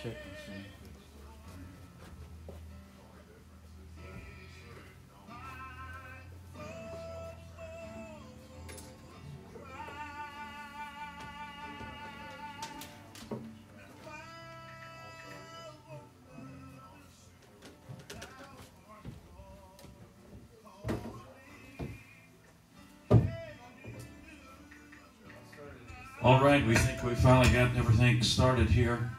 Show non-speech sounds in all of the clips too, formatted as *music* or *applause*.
check and see. All right, we think we finally got everything started here.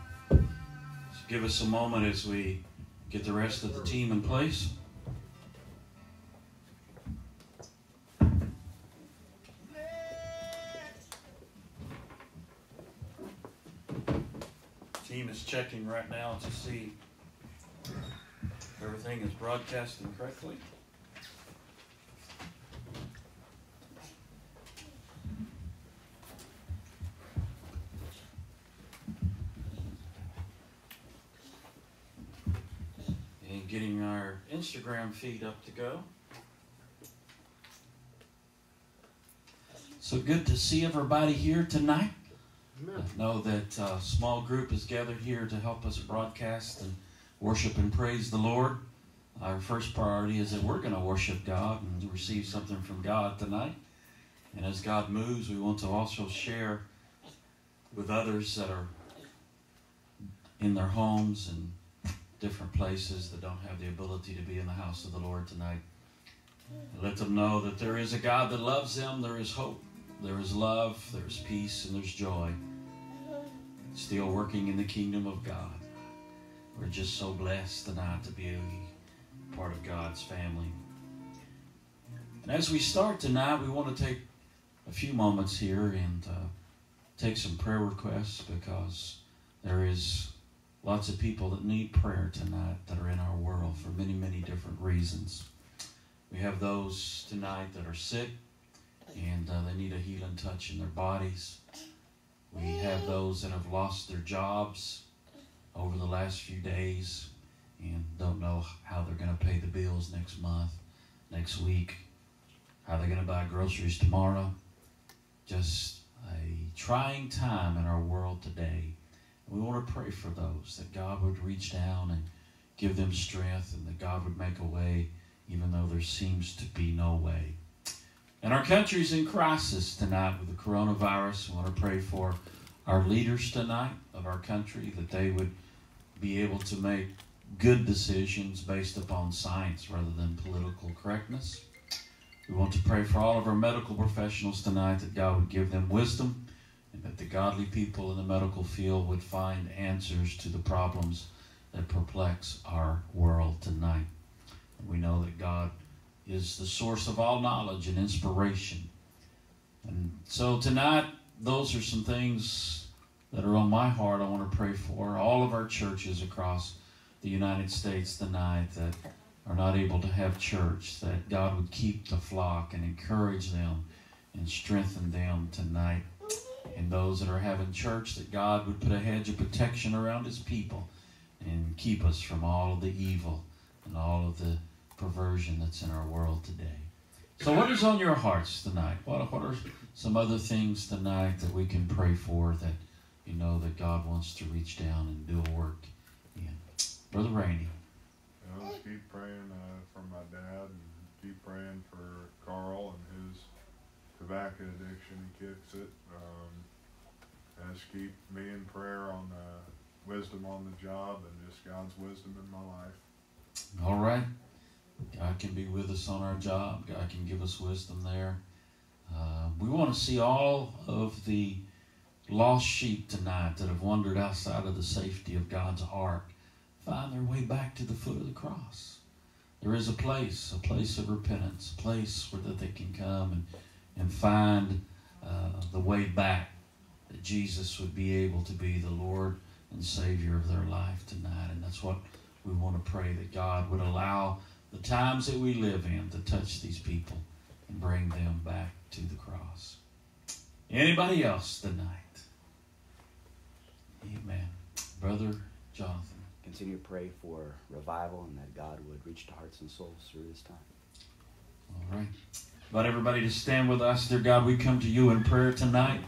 Give us a moment as we get the rest of the team in place. Team is checking right now to see if everything is broadcasting correctly. and getting Instagram feed up to go. So good to see everybody here tonight. I know that a small group is gathered here to help us broadcast and worship and praise the Lord. Our first priority is that we're going to worship God and receive something from God tonight. And as God moves, we want to also share with others that are in their homes and different places that don't have the ability to be in the house of the Lord tonight. Let them know that there is a God that loves them, there is hope, there is love, there's peace, and there's joy. Still working in the kingdom of God. We're just so blessed tonight to be part of God's family. And as we start tonight, we want to take a few moments here and uh, take some prayer requests because there is lots of people that need prayer tonight that are in our world for many, many different reasons. We have those tonight that are sick and uh, they need a healing touch in their bodies. We have those that have lost their jobs over the last few days and don't know how they're going to pay the bills next month, next week, how they're going to buy groceries tomorrow. Just a trying time in our world today. We want to pray for those that God would reach down and give them strength and that God would make a way even though there seems to be no way. And our country's in crisis tonight with the coronavirus. We want to pray for our leaders tonight of our country that they would be able to make good decisions based upon science rather than political correctness. We want to pray for all of our medical professionals tonight that God would give them wisdom and that the godly people in the medical field would find answers to the problems that perplex our world tonight. We know that God is the source of all knowledge and inspiration. And so tonight, those are some things that are on my heart I want to pray for. All of our churches across the United States tonight that are not able to have church, that God would keep the flock and encourage them and strengthen them tonight. And those that are having church, that God would put a hedge of protection around His people and keep us from all of the evil and all of the perversion that's in our world today. So, what is on your hearts tonight? What, what are some other things tonight that we can pray for that you know that God wants to reach down and do a work in? Brother Rainey. You know, keep praying uh, for my dad and keep praying for Carl and his tobacco addiction. He kicks it. Um, just keep me in prayer on uh, wisdom on the job and just God's wisdom in my life. All right. God can be with us on our job. God can give us wisdom there. Uh, we want to see all of the lost sheep tonight that have wandered outside of the safety of God's ark find their way back to the foot of the cross. There is a place, a place of repentance, a place where that they can come and, and find uh, the way back that Jesus would be able to be the Lord and Savior of their life tonight. And that's what we want to pray that God would allow the times that we live in to touch these people and bring them back to the cross. Anybody else tonight? Amen. Brother Jonathan. Continue to pray for revival and that God would reach to hearts and souls through this time. All right. About everybody to stand with us. Dear God, we come to you in prayer tonight.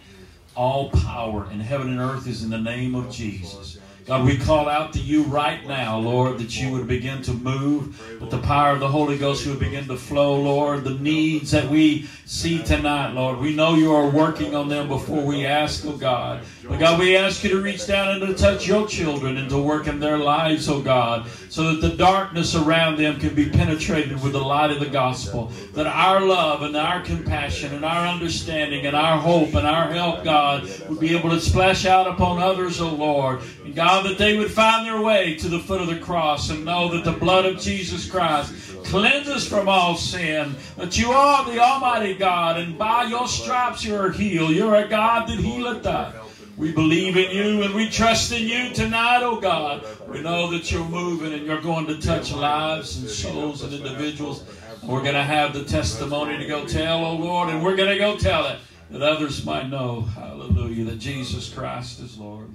All power in heaven and earth is in the name of Jesus. God, we call out to you right now, Lord, that you would begin to move, that the power of the Holy Ghost would begin to flow, Lord. The needs that we see tonight, Lord, we know you are working on them before we ask, oh God. But God, we ask you to reach down and to touch your children and to work in their lives, oh God, so that the darkness around them can be penetrated with the light of the gospel. That our love and our compassion and our understanding and our hope and our help, God, would be able to splash out upon others, oh Lord. God, that they would find their way to the foot of the cross and know that the blood of Jesus Christ cleanses from all sin. That you are the Almighty God, and by your stripes you are healed. You're a God that healeth us. We believe in you and we trust in you tonight, oh God. We know that you're moving and you're going to touch lives and souls and individuals. We're going to have the testimony to go tell, oh Lord, and we're going to go tell it that others might know, hallelujah, that Jesus Christ is Lord.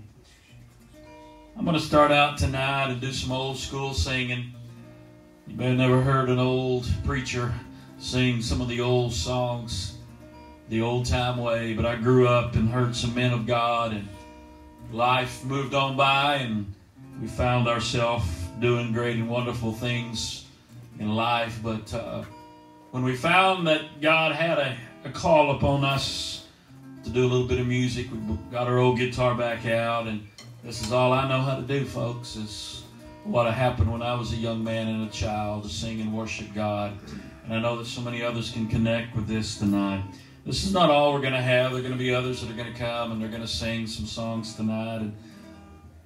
I'm going to start out tonight and do some old school singing. You may have never heard an old preacher sing some of the old songs the old time way, but I grew up and heard some men of God, and life moved on by, and we found ourselves doing great and wonderful things in life. But uh, when we found that God had a, a call upon us to do a little bit of music, we got our old guitar back out, and this is all I know how to do, folks. Is what happened when I was a young man and a child to sing and worship God. And I know that so many others can connect with this tonight. This is not all we're going to have. There are going to be others that are going to come and they're going to sing some songs tonight. And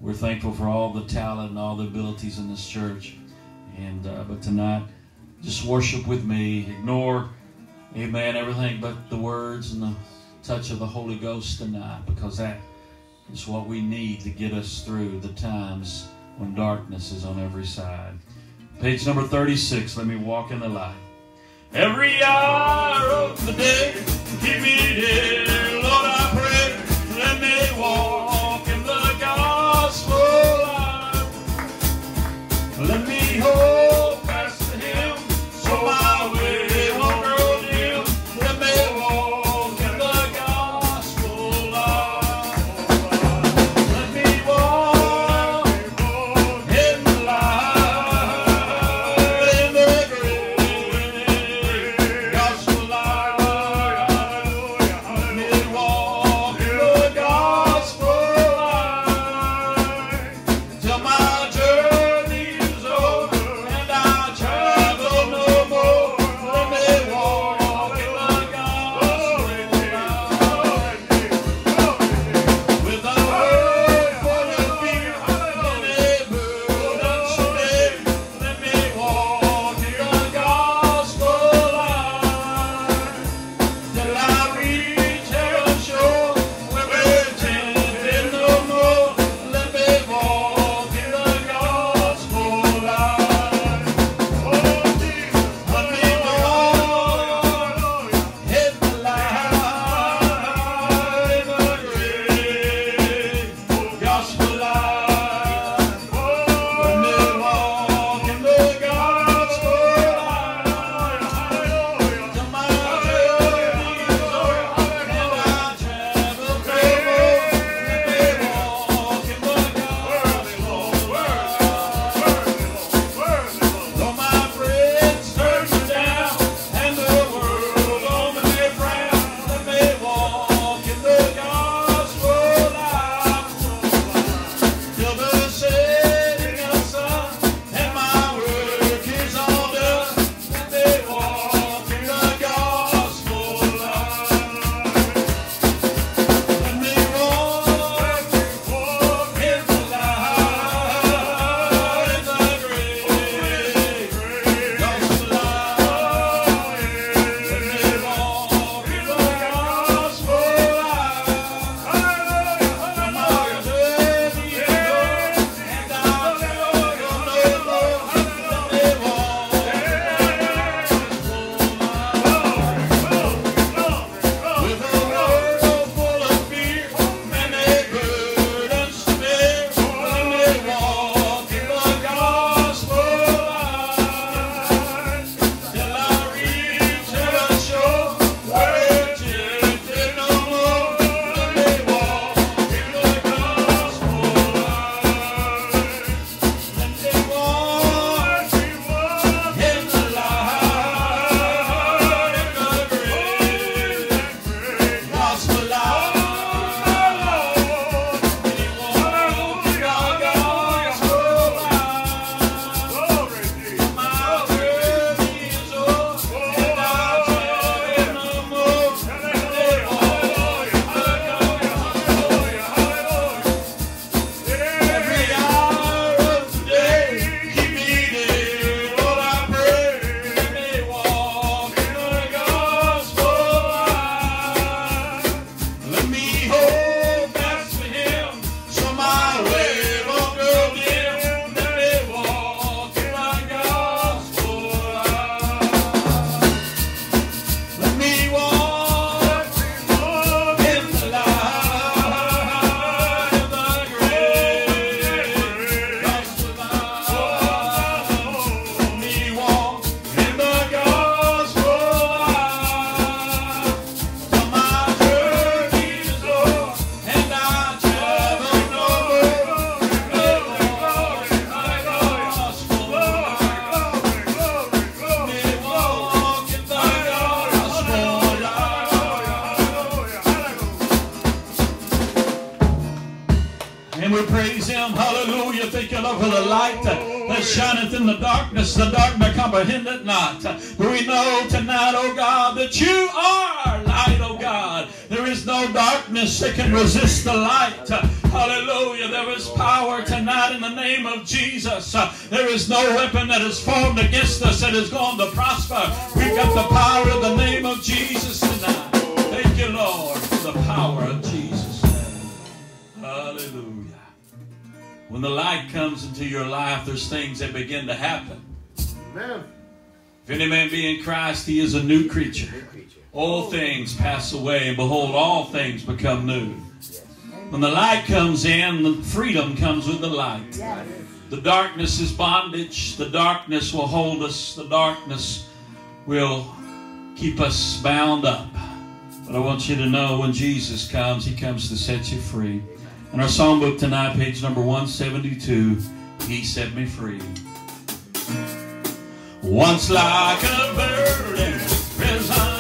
we're thankful for all the talent and all the abilities in this church. And uh, but tonight, just worship with me. Ignore, Amen, everything but the words and the touch of the Holy Ghost tonight, because that is what we need to get us through the times when darkness is on every side. Page number 36. Let me walk in the light. Every hour of the day, keep me dear, Lord, I pray, is no weapon that is formed against us that is going to prosper. We've got the power of the name of Jesus tonight. Thank you, Lord, for the power of Jesus' name. Hallelujah. When the light comes into your life, there's things that begin to happen. Amen. If any man be in Christ, he is a new creature. All things pass away, and behold, all things become new. When the light comes in, the freedom comes with the light. The darkness is bondage. The darkness will hold us. The darkness will keep us bound up. But I want you to know when Jesus comes, He comes to set you free. In our songbook tonight, page number 172, He set me free. Once like a bird in prison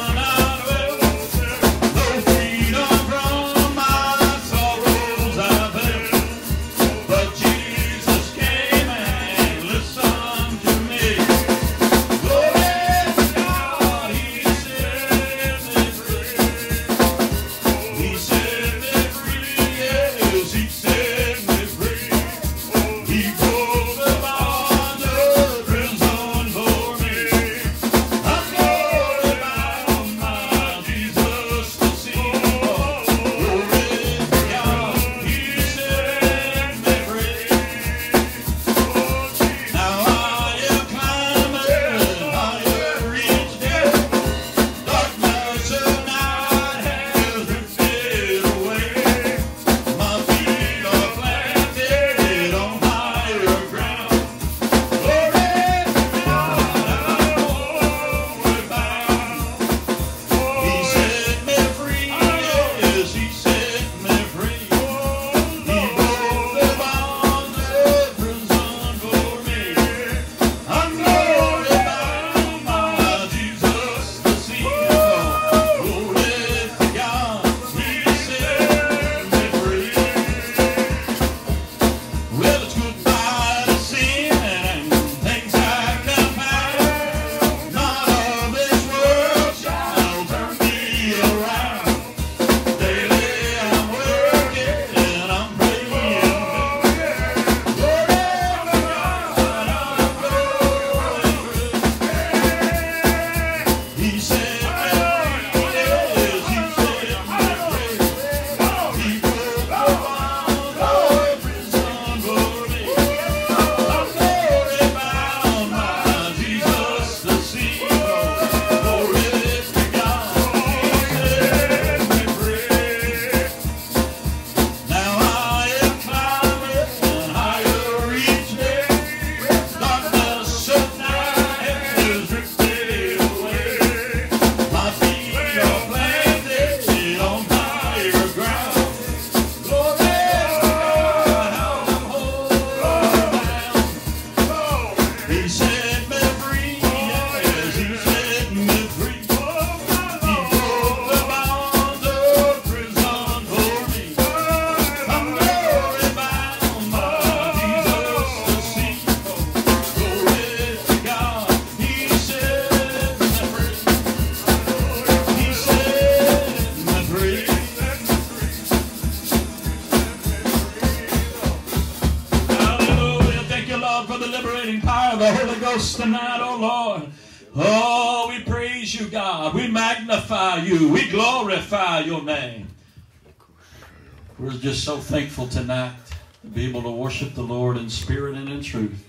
so thankful tonight to be able to worship the Lord in spirit and in truth.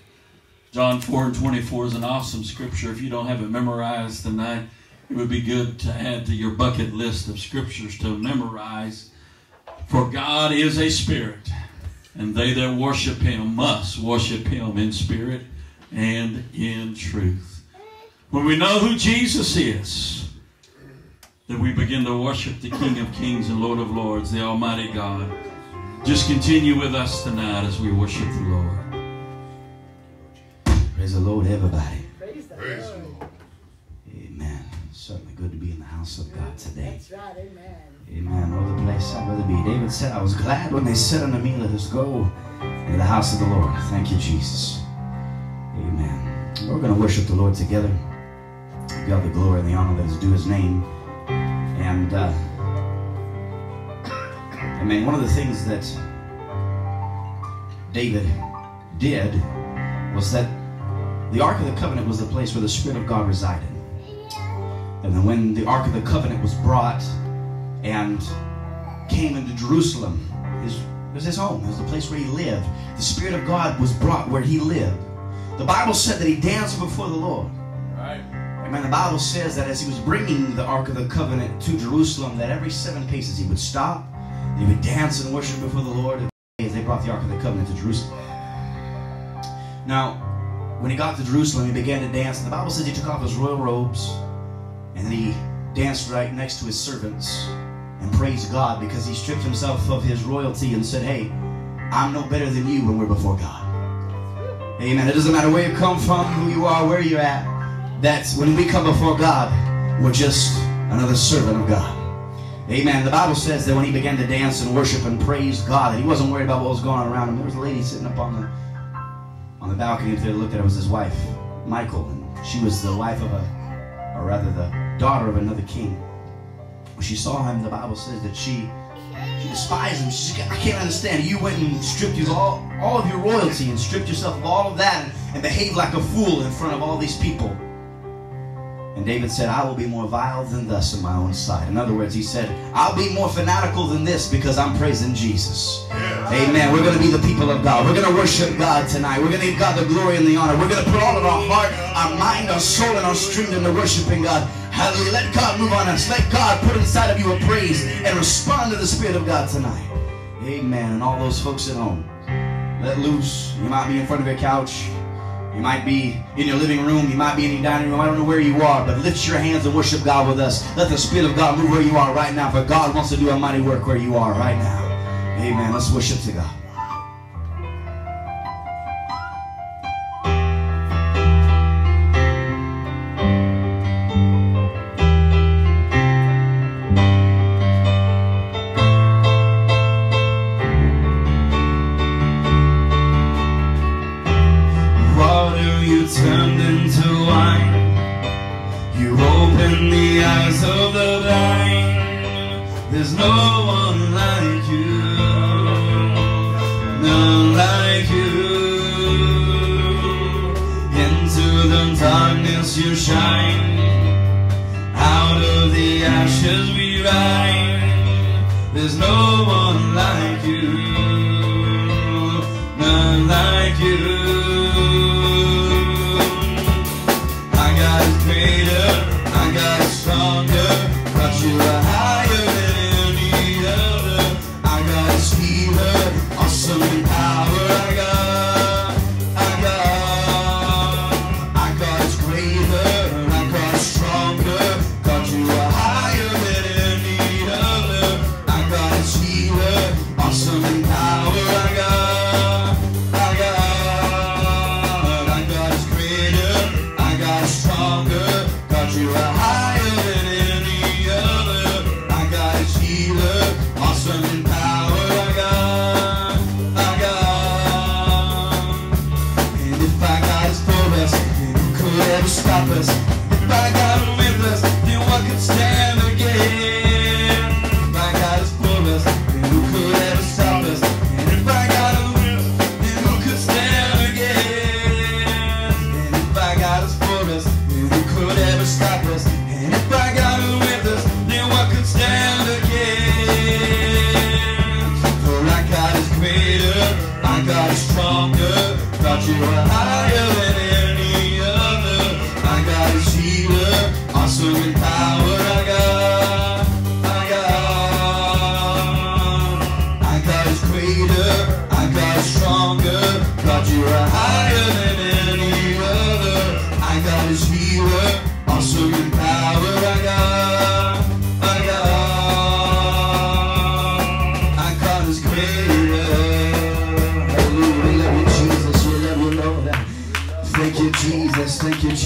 John 4 and 24 is an awesome scripture. If you don't have it memorized tonight, it would be good to add to your bucket list of scriptures to memorize. For God is a spirit, and they that worship him must worship him in spirit and in truth. When we know who Jesus is, then we begin to worship the King of Kings and Lord of Lords, the Almighty God. Just continue with us tonight as we worship the Lord. Praise the Lord, everybody. Praise the Praise Lord. Lord. Amen. Certainly good to be in the house of God today. That's right, amen. Amen. Brother Bless, I'd rather be be. David said, I was glad when they said unto me, Let us go into the house of the Lord. Thank you, Jesus. Amen. We're going to worship the Lord together. Give God the glory and the honor that is due his name. And, uh, I mean, one of the things that David did was that the Ark of the Covenant was the place where the Spirit of God resided. And then when the Ark of the Covenant was brought and came into Jerusalem, his, it was his home, it was the place where he lived. The Spirit of God was brought where he lived. The Bible said that he danced before the Lord. Right. Amen. The Bible says that as he was bringing the Ark of the Covenant to Jerusalem, that every seven paces he would stop, he would dance and worship before the Lord as they brought the Ark of the Covenant to Jerusalem. Now, when he got to Jerusalem, he began to dance. The Bible says he took off his royal robes and he danced right next to his servants and praised God because he stripped himself of his royalty and said, Hey, I'm no better than you when we're before God. Amen. It doesn't matter where you come from, who you are, where you're at. That's when we come before God, we're just another servant of God. Amen. The Bible says that when he began to dance and worship and praise God, that he wasn't worried about what was going on around him. There was a lady sitting up on the on the balcony if they looked at it, it was his wife, Michal, and she was the wife of a, or rather the daughter of another king. When she saw him, the Bible says that she she despised him. She said, I can't understand. You went and stripped you all, all of your royalty and stripped yourself of all of that and, and behaved like a fool in front of all these people. And David said, I will be more vile than thus in my own sight. In other words, he said, I'll be more fanatical than this because I'm praising Jesus. Amen. We're going to be the people of God. We're going to worship God tonight. We're going to give God the glory and the honor. We're going to put all of our heart, our mind, our soul, and our strength into worshiping God. Hallelujah. Let God move on us. Let God put inside of you a praise and respond to the Spirit of God tonight. Amen. And all those folks at home, let loose. You might be in front of your couch. You might be in your living room. You might be in your dining room. I don't know where you are, but lift your hands and worship God with us. Let the Spirit of God move where you are right now, for God wants to do a mighty work where you are right now. Amen. Let's worship to God.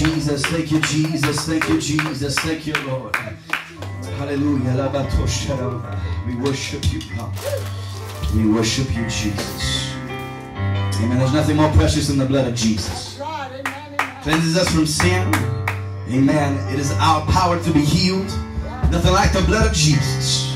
Jesus. Thank you, Jesus. Thank you, Jesus. Thank you, Jesus. Thank you, Lord. Hallelujah. We worship you, God. We worship you, Jesus. Amen. There's nothing more precious than the blood of Jesus. God, amen, amen. Cleanses us from sin. Amen. It is our power to be healed. Nothing like the blood of Jesus.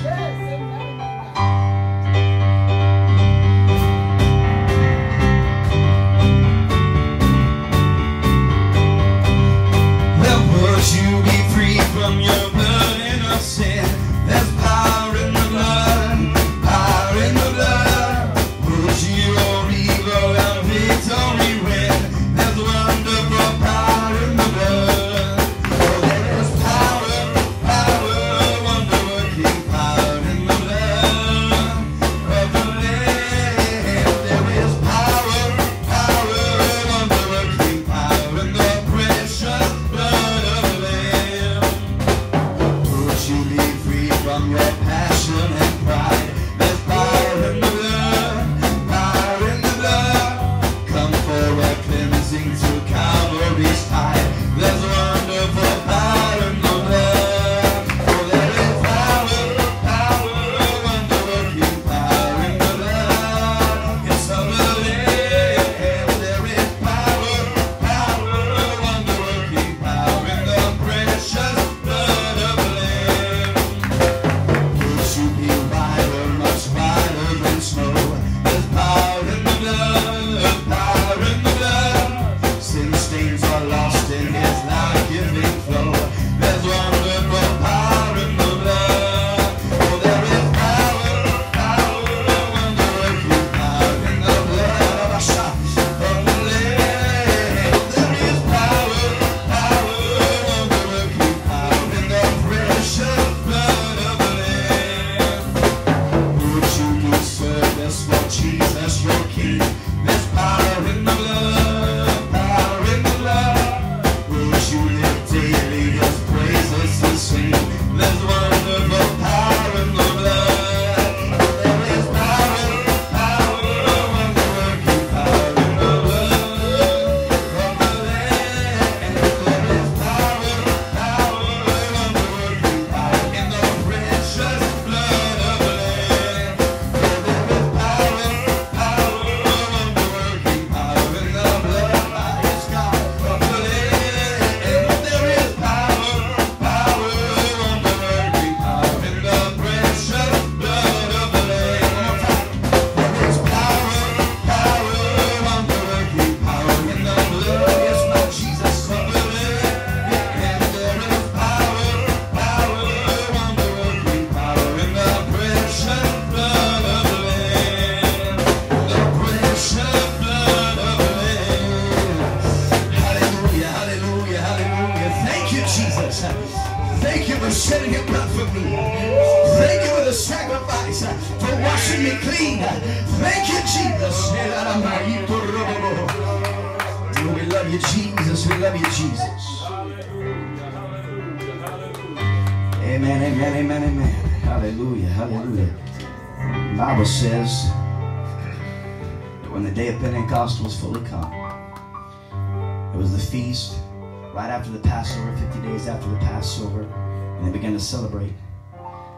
Began to celebrate.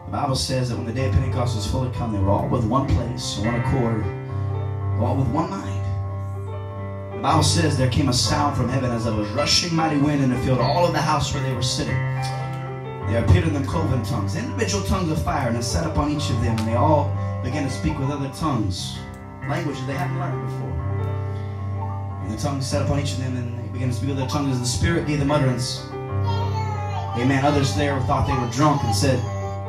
The Bible says that when the day of Pentecost was fully come, they were all with one place, one accord, all with one mind. The Bible says there came a sound from heaven as of a rushing mighty wind, and it filled all of the house where they were sitting. There appeared in them cloven tongues, individual tongues of fire, and it sat upon each of them, and they all began to speak with other tongues, languages they hadn't learned before. And the tongues sat upon each of them, and they began to speak with their tongues as the Spirit gave them utterance. Amen. Others there thought they were drunk and said,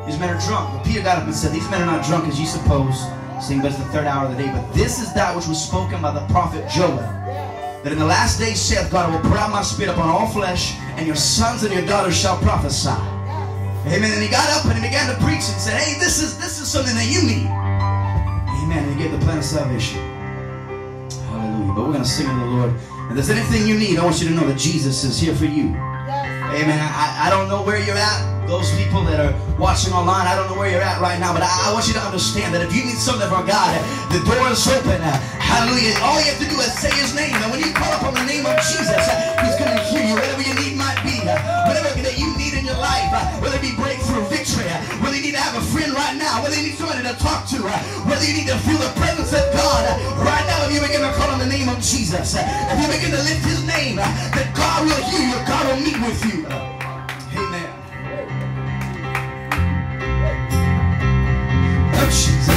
These men are drunk. But Peter got up and said, These men are not drunk as ye suppose, seeing but it's the third hour of the day. But this is that which was spoken by the prophet Joel. That in the last days saith God, I will pour out my spirit upon all flesh, and your sons and your daughters shall prophesy. Amen. And he got up and he began to preach and said, Hey, this is this is something that you need. Amen. And he gave the plan of salvation. Hallelujah. But we're going to sing to the Lord. If there's anything you need, I want you to know that Jesus is here for you. Amen. I, I don't know where you're at. Those people that are watching online, I don't know where you're at right now, but I, I want you to understand that if you need something from God, the door is open. Hallelujah. All you have to do is say his name. And when you call upon the name of Jesus, he's going to hear you Whatever you need need, uh, whatever that you need in your life, uh, whether it be breakthrough, victory, uh, whether you need to have a friend right now, whether you need somebody to talk to, whether you need to feel the presence of God right now, if you begin to call on the name of Jesus, if you begin to lift his name, that God will hear you, God will meet with you. Amen. Oh, Jesus.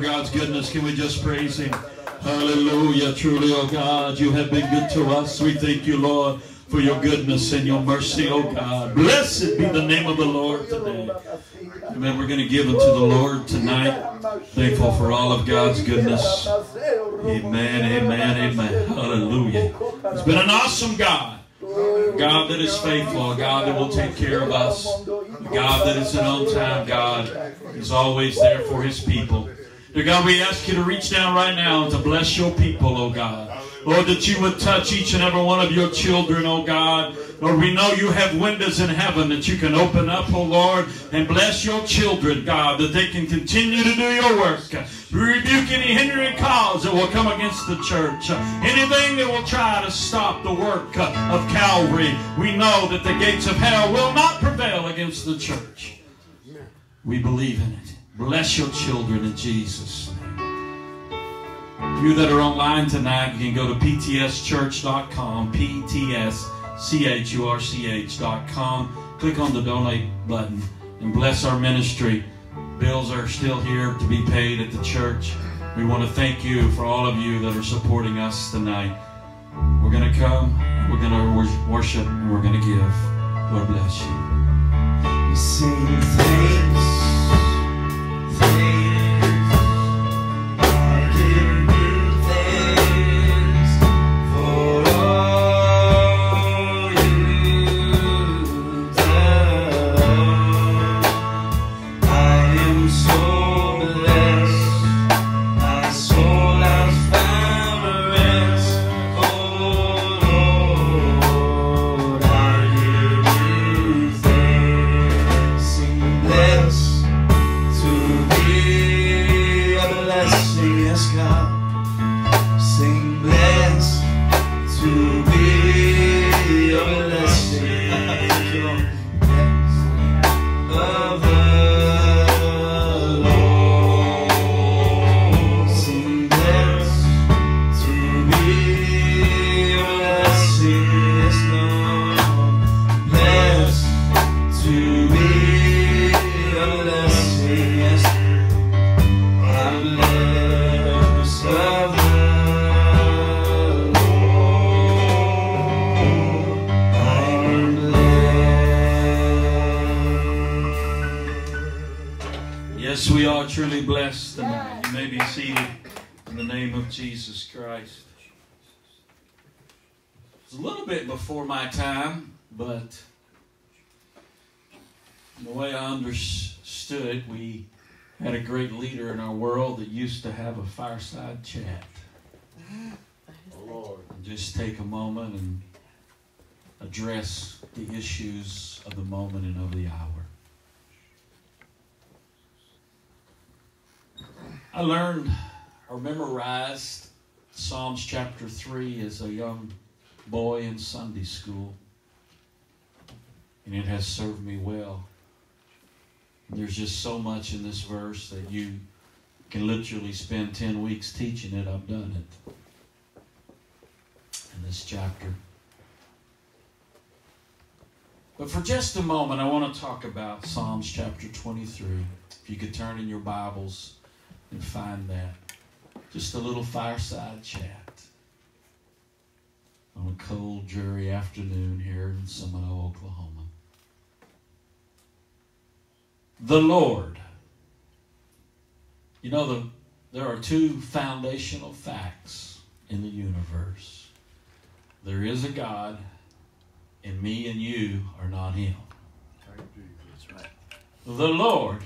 God's goodness. Can we just praise Him? Hallelujah. Truly, oh God, you have been good to us. We thank you, Lord, for your goodness and your mercy, oh God. Blessed be the name of the Lord today. Amen. We're going to give unto the Lord tonight. Thankful for all of God's goodness. Amen, amen, amen. Hallelujah. It's been an awesome God. God that is faithful, God that will take care of us, God that is an on time God, is always there for his people. Dear God, we ask you to reach down right now and to bless your people, oh God. Lord, that you would touch each and every one of your children, oh God. Lord, we know you have windows in heaven that you can open up, oh Lord, and bless your children, God, that they can continue to do your work. We rebuke any hindering cause that will come against the church. Anything that will try to stop the work of Calvary. We know that the gates of hell will not prevail against the church. We believe in it. Bless your children in Jesus' name. You that are online tonight, you can go to ptschurch.com, ptschurch.com. Click on the donate button and bless our ministry. Bills are still here to be paid at the church. We want to thank you for all of you that are supporting us tonight. We're going to come, we're going to worship, and we're going to give. Lord bless you. Sing thanks. Yes, we are truly blessed tonight. You may be seated in the name of Jesus Christ. It's a little bit before my time, but the way I understood it, we had a great leader in our world that used to have a fireside chat. *laughs* Lord. And just take a moment and address the issues of the moment and of the hour. I learned or memorized Psalms chapter 3 as a young boy in Sunday school, and it has served me well. There's just so much in this verse that you can literally spend 10 weeks teaching it. I've done it in this chapter. But for just a moment, I want to talk about Psalms chapter 23. If you could turn in your Bibles and find that. Just a little fireside chat on a cold, dreary afternoon here in Seminole, Oklahoma. The Lord. You know, the, there are two foundational facts in the universe there is a God, and me and you are not Him. The Lord,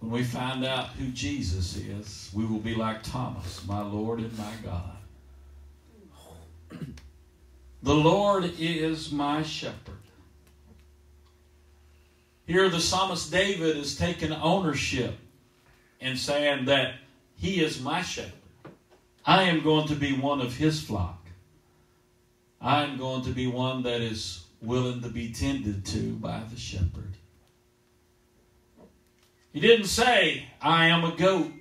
when we find out who Jesus is, we will be like Thomas, my Lord and my God. The Lord is my shepherd. Here, the psalmist David is taking ownership and saying that he is my shepherd. I am going to be one of his flock. I am going to be one that is willing to be tended to by the shepherd. He didn't say, I am a goat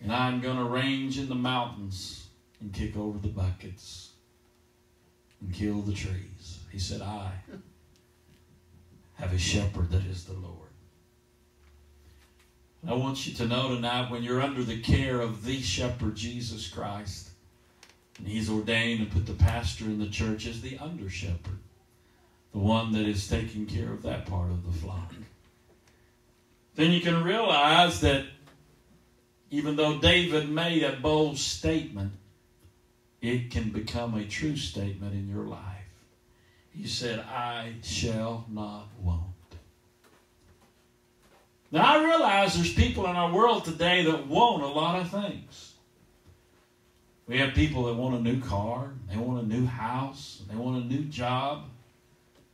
and I'm going to range in the mountains and kick over the buckets and kill the trees. He said, I have a shepherd that is the Lord. I want you to know tonight when you're under the care of the shepherd, Jesus Christ, and he's ordained and put the pastor in the church as the under shepherd, the one that is taking care of that part of the flock. Then you can realize that even though David made a bold statement, it can become a true statement in your life. He said, I shall not want. Now, I realize there's people in our world today that want a lot of things. We have people that want a new car, they want a new house, they want a new job,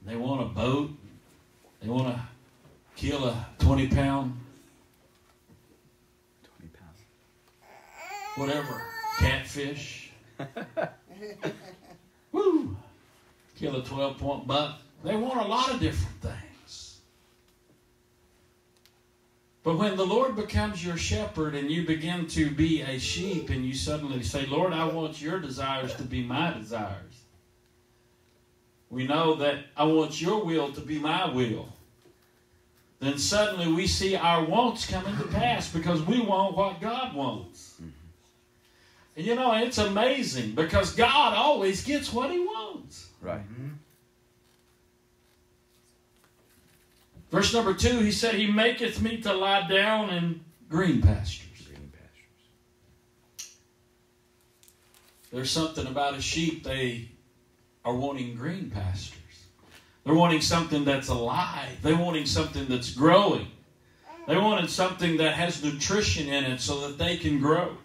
they want a boat, they want to kill a 20 pound, 20 pounds. whatever, catfish. *laughs* Woo! Kill a 12 point buck. They want a lot of different things. But when the Lord becomes your shepherd and you begin to be a sheep and you suddenly say, Lord, I want your desires to be my desires. We know that I want your will to be my will. Then suddenly we see our wants coming to pass because we want what God wants. Mm-hmm. And you know, it's amazing because God always gets what he wants. Right. Mm-hmm. Verse number two, he said, He maketh me to lie down in green pastures. Green pastures. There's something about a sheep, they are wanting green pastures. They're wanting something that's alive. They're wanting something that's growing. They wanted something that has nutrition in it so that they can grow.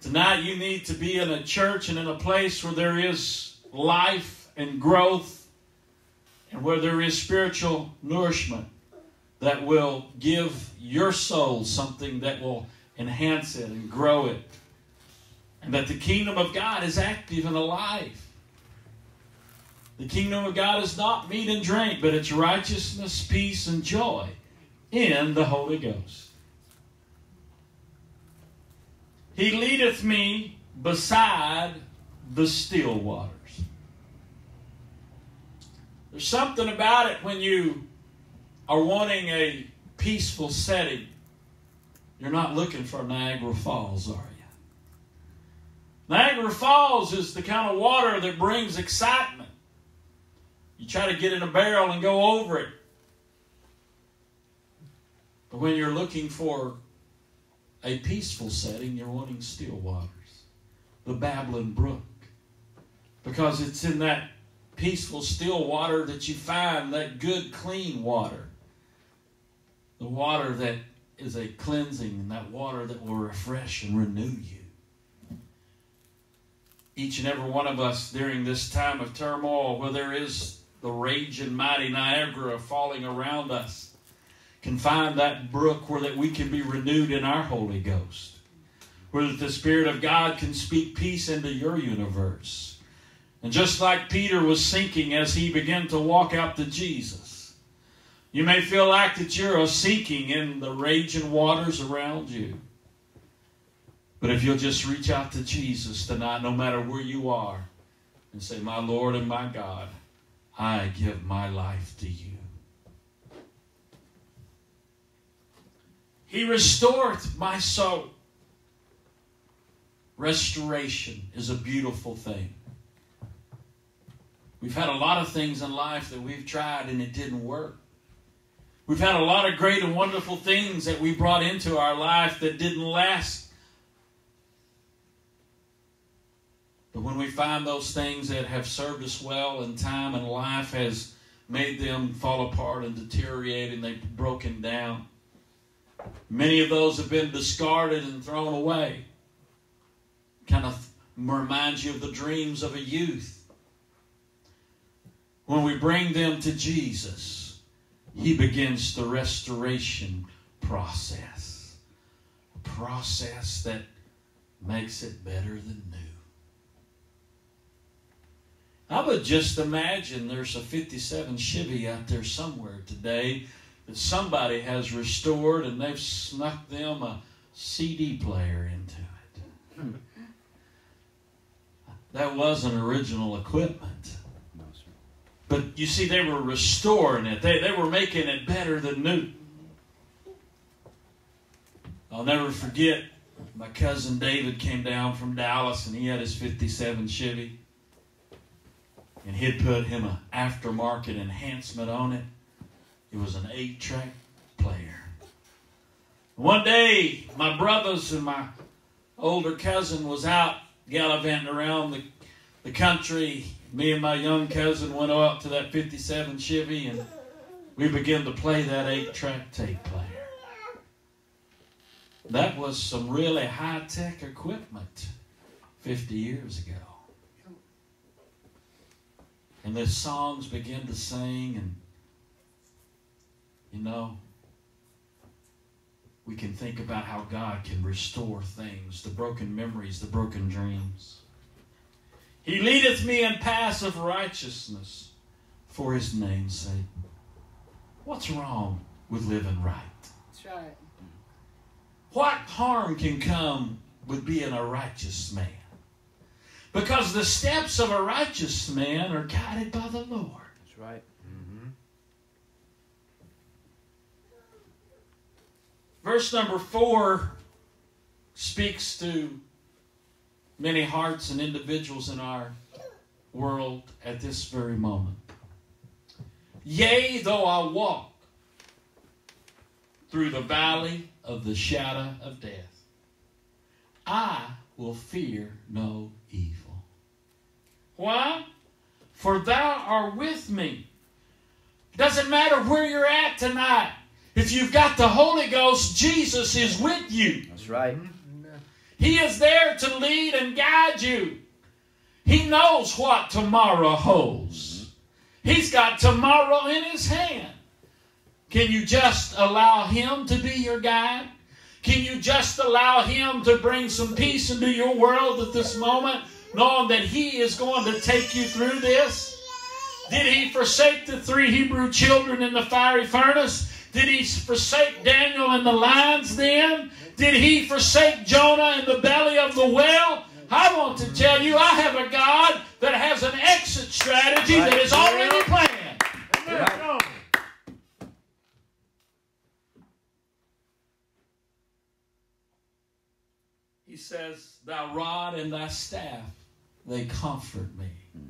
Tonight, you need to be in a church and in a place where there is life and growth and where there is spiritual nourishment that will give your soul something that will enhance it and grow it. And that the kingdom of God is active and alive. The kingdom of God is not meat and drink, but it's righteousness, peace, and joy in the Holy Ghost. He leadeth me beside the still waters. There's something about it when you are wanting a peaceful setting. You're not looking for Niagara Falls, are you? Niagara Falls is the kind of water that brings excitement. You try to get in a barrel and go over it. But when you're looking for a peaceful setting, you're wanting still waters. The Babylon Brook. Because it's in that peaceful, still water that you find that good, clean water. The water that is a cleansing and that water that will refresh and renew you. Each and every one of us during this time of turmoil, where there is the raging mighty Niagara falling around us, can find that brook where that we can be renewed in our Holy Ghost. Where that the Spirit of God can speak peace into your universe. And just like Peter was sinking as he began to walk out to Jesus, you may feel like that you're sinking in the raging waters around you. But if you'll just reach out to Jesus tonight, no matter where you are, and say, My Lord and my God, I give my life to you. He restored my soul. Restoration is a beautiful thing. We've had a lot of things in life that we've tried and it didn't work. We've had a lot of great and wonderful things that we brought into our life that didn't last. But when we find those things that have served us well and time and life has made them fall apart and deteriorate and they've broken down, many of those have been discarded and thrown away. Kind of reminds you of the dreams of a youth. When we bring them to Jesus, He begins the restoration process. A process that makes it better than new. I would just imagine there's a 57 Chevy out there somewhere today that somebody has restored and they've snuck them a CD player into it. Hmm. That wasn't original equipment. No, sir. But you see, they were restoring it. They, they were making it better than new. I'll never forget my cousin David came down from Dallas and he had his 57 Chevy. And he'd put him an aftermarket enhancement on it. It was an eight track player. One day, my brothers and my older cousin was out gallivanting around the, the country. Me and my young cousin went up to that 57 Chevy and we began to play that eight track tape player. That was some really high tech equipment 50 years ago. And the songs begin to sing, and you know, we can think about how God can restore things, the broken memories, the broken dreams. He leadeth me in paths of righteousness for his name's sake. What's wrong with living right? That's right. What harm can come with being a righteous man? Because the steps of a righteous man are guided by the Lord. That's right. Mm-hmm. Verse number four speaks to many hearts and individuals in our world at this very moment. Yea, though I walk through the valley of the shadow of death, I will fear no. Why? For thou art with me. Doesn't matter where you're at tonight. If you've got the Holy Ghost, Jesus is with you. That's right. He is there to lead and guide you. He knows what tomorrow holds. He's got tomorrow in his hand. Can you just allow him to be your guide? Can you just allow him to bring some peace into your world at this moment, knowing that he is going to take you through this? Did he forsake the three Hebrew children in the fiery furnace? Did he forsake Daniel in the lion's den? Did he forsake Jonah in the belly of the whale? I want to tell you, I have a God that has an exit strategy that is already planned. He says, Thy rod and thy staff, they comfort me. Mm-hmm.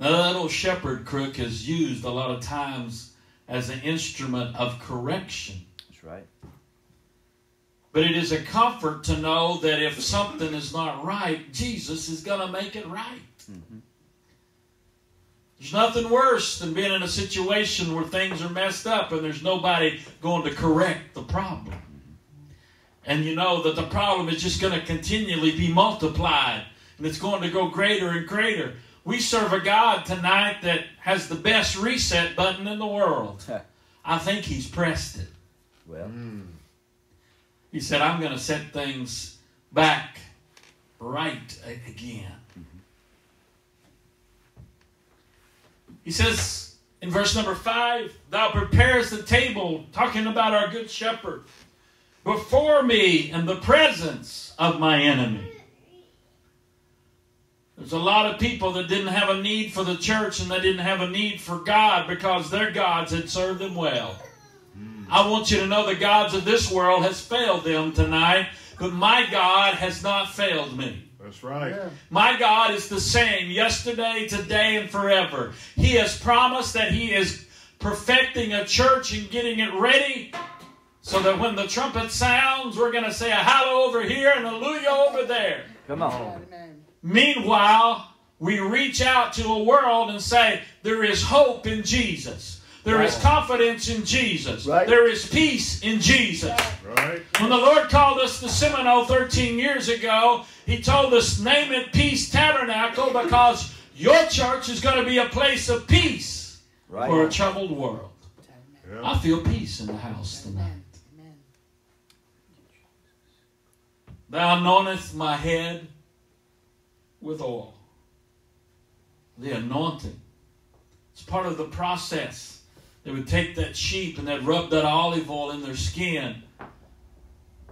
Now, that old shepherd crook is used a lot of times as an instrument of correction. That's right. But it is a comfort to know that if something is not right, Jesus is going to make it right. Mm-hmm. There's nothing worse than being in a situation where things are messed up and there's nobody going to correct the problem. Mm-hmm. And you know that the problem is just going to continually be multiplied it's going to go greater and greater. We serve a God tonight that has the best reset button in the world. I think He's pressed it. Well, hmm. He said, I'm going to set things back right again. Mm-hmm. He says in verse number five, Thou preparest the table, talking about our good shepherd, before me in the presence of my enemy. There's a lot of people that didn't have a need for the church and they didn't have a need for God because their gods had served them well. I want you to know the gods of this world has failed them tonight, but my God has not failed me. That's right. Yeah. My God is the same yesterday, today, and forever. He has promised that He is perfecting a church and getting it ready so that when the trumpet sounds, we're going to say a hallow over here and a hallelujah over there. come on. Amen. Meanwhile, we reach out to a world and say, there is hope in Jesus. There is confidence in Jesus. Right. There is peace in Jesus. Right. When the Lord called us to Seminole 13 years ago, He told us, name it Peace Tabernacle because your church is going to be a place of peace Right. for a troubled world. Yeah. I feel peace in the house tonight. Amen. Amen. Thou anointest my head with oil. The anointing. It's part of the process. They would take that sheep and they'd rub that olive oil in their skin.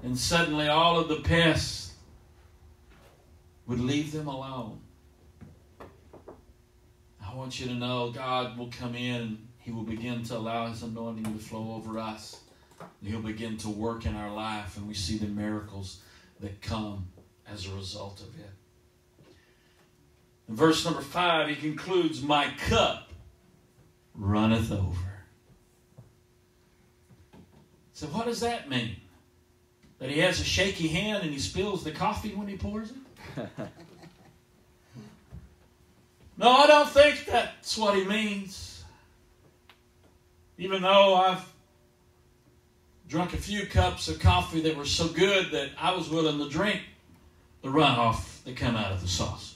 And suddenly all of the pests would leave them alone. I want you to know God will come in He will begin to allow His anointing to flow over us. He'll begin to work in our life, and we see the miracles that come as a result of it. In verse number five, he concludes, My cup runneth over. So, what does that mean? That he has a shaky hand and he spills the coffee when he pours it? *laughs* no, I don't think that's what he means. Even though I've drunk a few cups of coffee that were so good that I was willing to drink the runoff that come out of the saucer.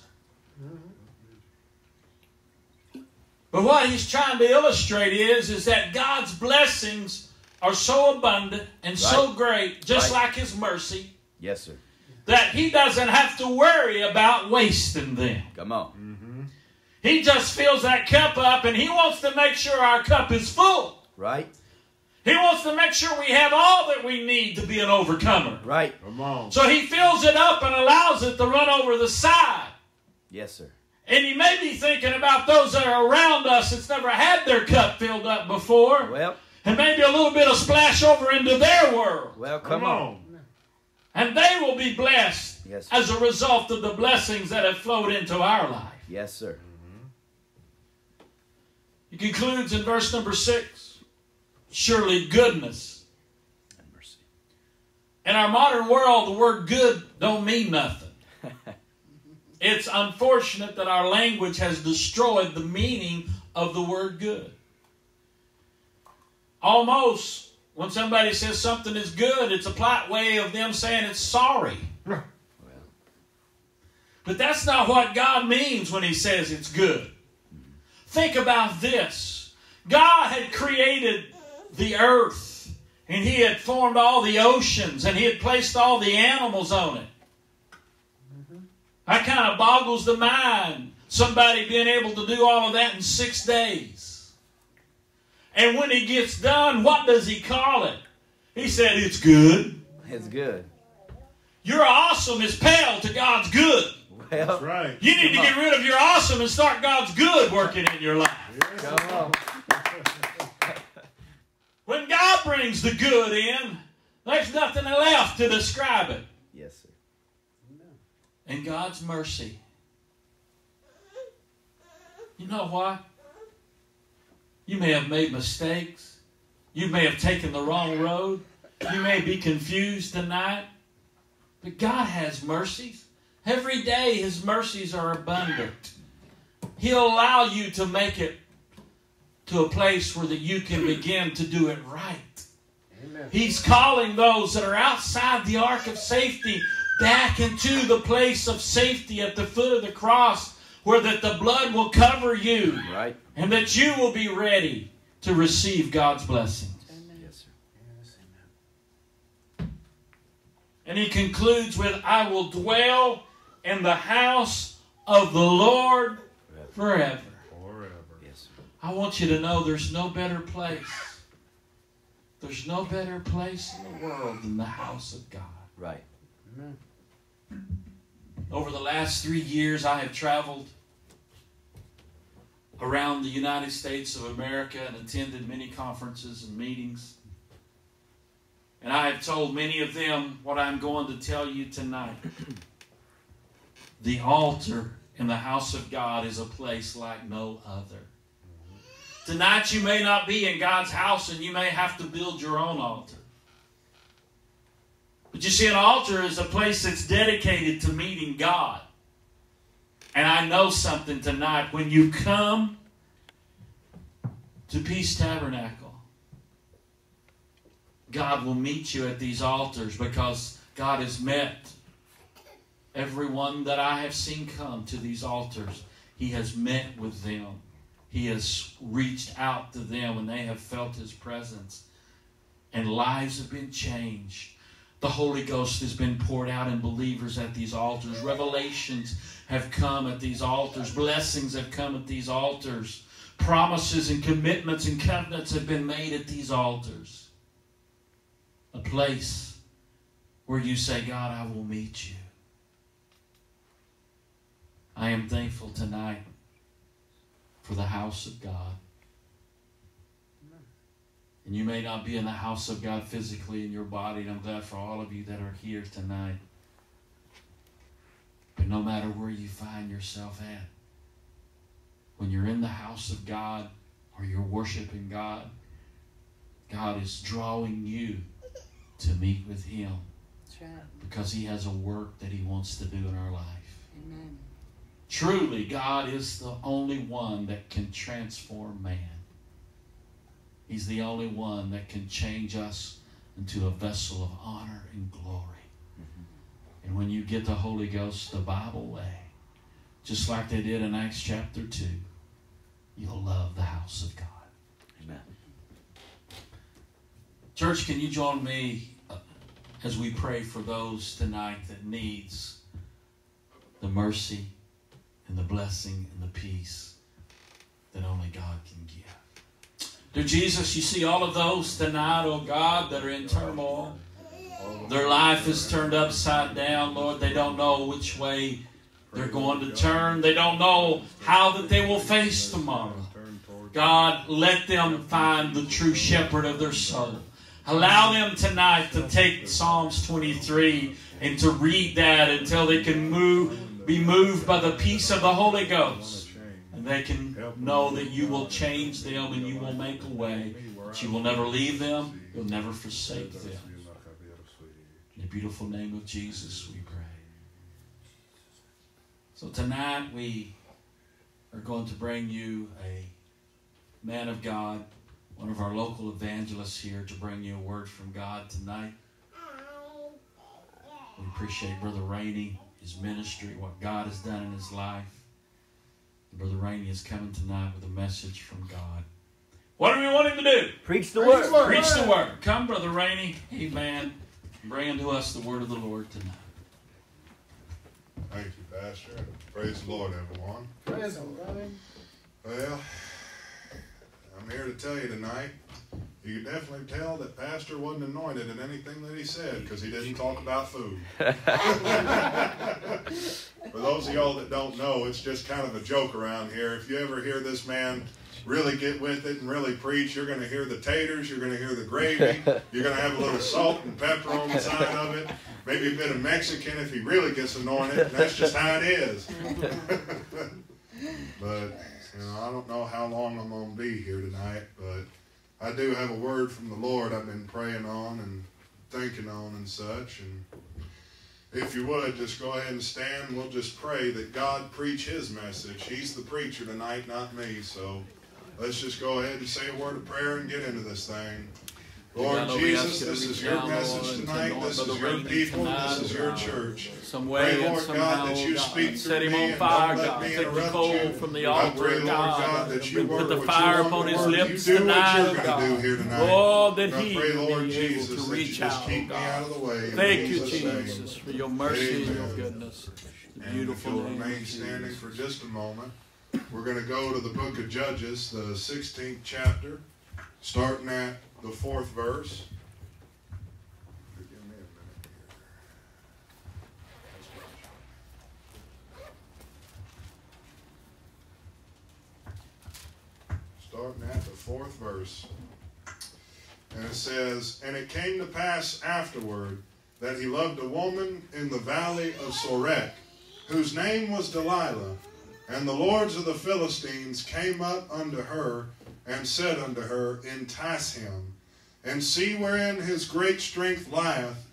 But what he's trying to illustrate is, is that God's blessings are so abundant and so great, just Right. like his mercy, Yes, sir. that he doesn't have to worry about wasting them. Come on. He just fills that cup up and he wants to make sure our cup is full. Right? He wants to make sure we have all that we need to be an overcomer. Right. Come on. So he fills it up and allows it to run over the side. Yes, sir. And you may be thinking about those that are around us that's never had their cup filled up before. Well, And maybe a little bit of splash over into their world. well, Come come on. on. And they will be blessed Yes. as a result of the blessings that have flowed into our life. Yes, sir. He concludes in verse number six Surely goodness. And mercy. In our modern world, the word good don't mean nothing. It's unfortunate that our language has destroyed the meaning of the word good. Almost, when somebody says something is good, it's a polite way of them saying it's sorry. Well, But that's not what God means when He says it's good. Think about this God had created the earth, and He had formed all the oceans, and He had placed all the animals on it. That kind of boggles the mind, somebody being able to do all of that in six days. And when He gets done, what does He call it? He said, It's good. it's good. Your awesome is pale to God's good. Well, That's right. You need to get rid of your awesome and start God's good working in your life. Yes. come on. When God brings the good in, there's nothing left to describe it. And God's mercy. You know what? You may have made mistakes. You may have taken the wrong road. You may be confused tonight. But God has mercies. Every day, His mercies are abundant. He'll allow you to make it to a place where that you can begin to do it right. He's calling those that are outside the ark of safety back into the place of safety at the foot of the cross where that the blood will cover you Right? and that you will be ready to receive God's blessings. Yes, sir. And he concludes with, I will dwell in the house of the Lord forever. Forever. Yes, sir. I want you to know there's no better place. There's no better place in the world than the house of God. Right. Over the last three years, I have traveled around the United States of America and attended many conferences and meetings. And I have told many of them what I'm going to tell you tonight. *laughs* The altar in the house of God is a place like no other. Tonight, you may not be in God's house and you may have to build your own altar. But you see, an altar is a place that's dedicated to meeting God. And I know something tonight. When you come to Peace Tabernacle, God will meet you at these altars because God has met everyone that I have seen come to these altars. He has met with them. He has reached out to them and they have felt His presence. And lives have been changed. The Holy Ghost has been poured out in believers at these altars. Revelations have come at these altars. Blessings have come at these altars. Promises and commitments and covenants have been made at these altars. A place where you say, God, I will meet you. I am thankful tonight for the house of God. And you may not be in the house of God physically in your body, and I'm glad for all of you that are here tonight. But no matter where you find yourself at, when you're in the house of God or you're worshiping God, God is drawing you to meet with Him right. because He has a work that He wants to do in our life. Amen. Truly, God is the only one that can transform man. He's the only one that can change us into a vessel of honor and glory. And when you get the Holy Ghost the Bible way, just like they did in Acts chapter 2, you'll love the house of God. Amen. Church, can you join me uh, as we pray for those tonight that needs the mercy and the blessing and the peace that only God can give? Dear Jesus, you see all of those tonight, oh God, that are in turmoil. Their life is turned upside down, Lord. They don't know which way they're going to turn. They don't know how that they will face tomorrow. God, let them find the true shepherd of their soul. Allow them tonight to take Psalms 23 and to read that until they can move, be moved by the peace of the Holy Ghost. And they can know that you will change them and you will make a way. That you will never leave them, you'll never forsake them. In the beautiful name of Jesus, we pray. So tonight we are going to bring you a man of God, one of our local evangelists here, to bring you a word from God tonight. We appreciate Brother Rainey, his ministry, what God has done in his life. And Brother Rainey is coming tonight with a message from God. What do we want him to do? Preach the word. Preach the word. Come, Brother Rainey. Amen. Bring unto us the word of the Lord tonight. Thank you, Pastor. Praise the Lord, everyone. Praise the Lord. Well, I'm here to tell you tonight. You can definitely tell that Pastor wasn't anointed in anything that he said because he didn't talk about food. *laughs* For those of y'all that don't know, it's just kind of a joke around here. If you ever hear this man really get with it and really preach, you're going to hear the taters, you're going to hear the gravy, *laughs* you're going to have a little salt and pepper on the side of it, maybe a bit of Mexican if he really gets anointed. And that's just how it is. *laughs* but you know, I don't know how long I'm going to be here tonight, but I do have a word from the Lord I've been praying on and thinking on and such. And if you would, just go ahead and stand. We'll just pray that God preach His message. He's the preacher tonight, not me. So let's just go ahead and say a word of prayer and get into this thing. Lord Jesus, this is your message and tonight. This is your people. This is your church. Some way and Lord somehow, God, that you speak set him on and fire, God. Take the coal from the I altar, pray, Lord God. That you Put the fire upon his lips you do tonight, what you're God. going to do here tonight. Oh, that I he pray, Lord be Jesus, able to reach out, keep me out God. of the way. in Thank you, Jesus' for your mercy and your goodness. And if beautiful you'll name remain standing for just a moment, we're going to go to the book of Judges, the 16th chapter, starting at the fourth verse. Starting at the fourth verse. And it says, And it came to pass afterward that he loved a woman in the valley of Sorek, whose name was Delilah. And the lords of the Philistines came up unto her and said unto her, Entice him, and see wherein his great strength lieth,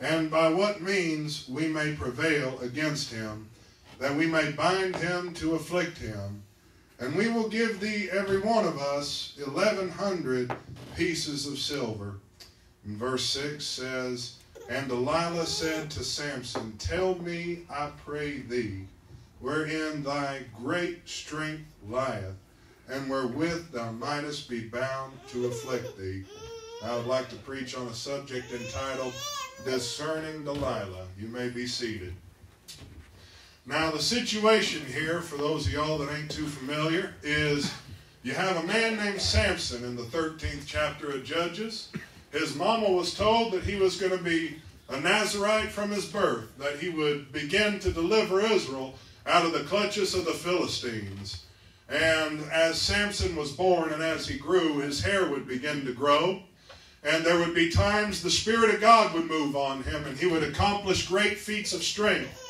and by what means we may prevail against him, that we may bind him to afflict him. And we will give thee every one of us eleven hundred pieces of silver. And verse 6 says, And Delilah said to Samson, Tell me, I pray thee, wherein thy great strength lieth, and wherewith thou mightest be bound to afflict thee. I would like to preach on a subject entitled Discerning Delilah. You may be seated. Now, the situation here, for those of y'all that ain't too familiar, is you have a man named Samson in the 13th chapter of Judges. His mama was told that he was going to be a Nazarite from his birth, that he would begin to deliver Israel out of the clutches of the Philistines. And as Samson was born and as he grew, his hair would begin to grow. And there would be times the Spirit of God would move on him and he would accomplish great feats of strength.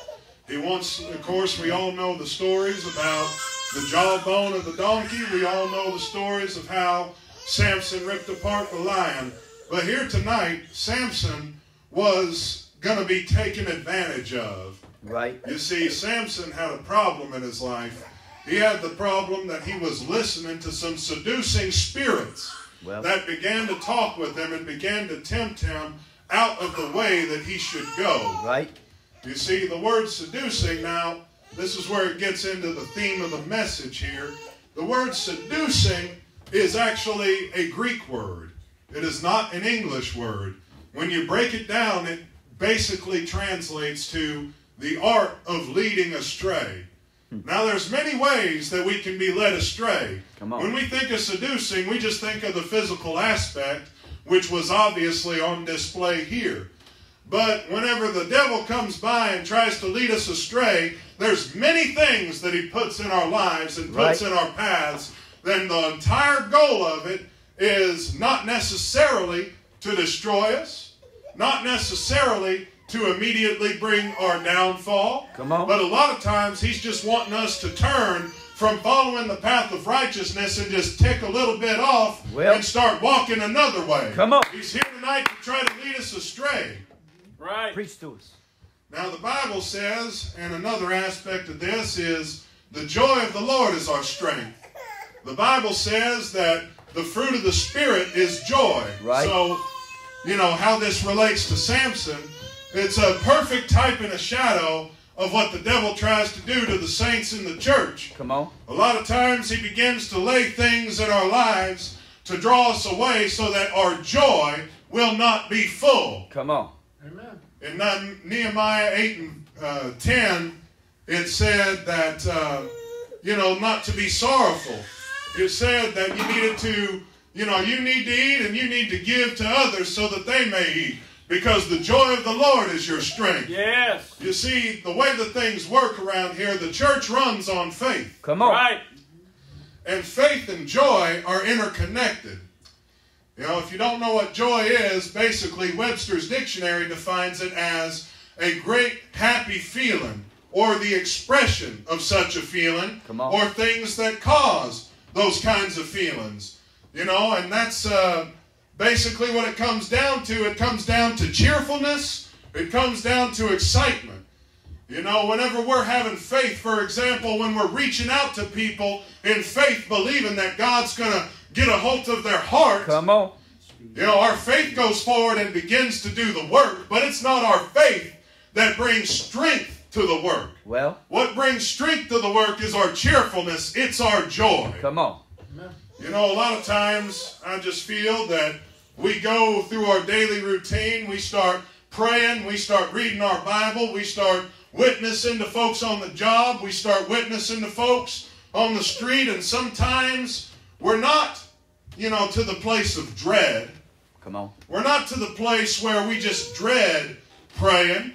He once, of course, we all know the stories about the jawbone of the donkey. We all know the stories of how Samson ripped apart the lion. But here tonight, Samson was going to be taken advantage of. Right. You see, Samson had a problem in his life. He had the problem that he was listening to some seducing spirits Well, that began to talk with him and began to tempt him out of the way that he should go. right. You see, the word seducing now, this is where it gets into the theme of the message here. The word seducing is actually a Greek word, it is not an English word. When you break it down, it basically translates to the art of leading astray. Hmm. Now, there's many ways that we can be led astray. When we think of seducing, we just think of the physical aspect, which was obviously on display here. But whenever the devil comes by and tries to lead us astray, there's many things that he puts in our lives and puts Right. in our paths. Then the entire goal of it is not necessarily to destroy us, not necessarily to immediately bring our downfall. Come on. But a lot of times he's just wanting us to turn from following the path of righteousness and just tick a little bit off Well- and start walking another way. Come on. He's here tonight to try to lead us astray. Right. Preach to us. Now, the Bible says, and another aspect of this is the joy of the Lord is our strength. The Bible says that the fruit of the Spirit is joy. Right. So, you know, how this relates to Samson, it's a perfect type and a shadow of what the devil tries to do to the saints in the church. Come on. A lot of times he begins to lay things in our lives to draw us away so that our joy will not be full. Come on. Amen. In Nehemiah 8 and uh, 10, it said that, uh, you know, not to be sorrowful. It said that you needed to, you know, you need to eat and you need to give to others so that they may eat. Because the joy of the Lord is your strength. Yes. You see, the way that things work around here, the church runs on faith. Come on. Right. And faith and joy are interconnected. You know, if you don't know what joy is, basically Webster's dictionary defines it as a great happy feeling or the expression of such a feeling Come on. or things that cause those kinds of feelings. You know, and that's uh, basically what it comes down to. It comes down to cheerfulness, it comes down to excitement. You know, whenever we're having faith, for example, when we're reaching out to people in faith, believing that God's going to get a hold of their heart, Come on. you know, our faith goes forward and begins to do the work, but it's not our faith that brings strength to the work. Well, What brings strength to the work is our cheerfulness, it's our joy. come on. You know, a lot of times I just feel that we go through our daily routine, we start praying, we start reading our Bible, we start witnessing to folks on the job, we start witnessing to folks on the street, and sometimes we're not, you know, to the place of dread. Come on. We're not to the place where we just dread praying,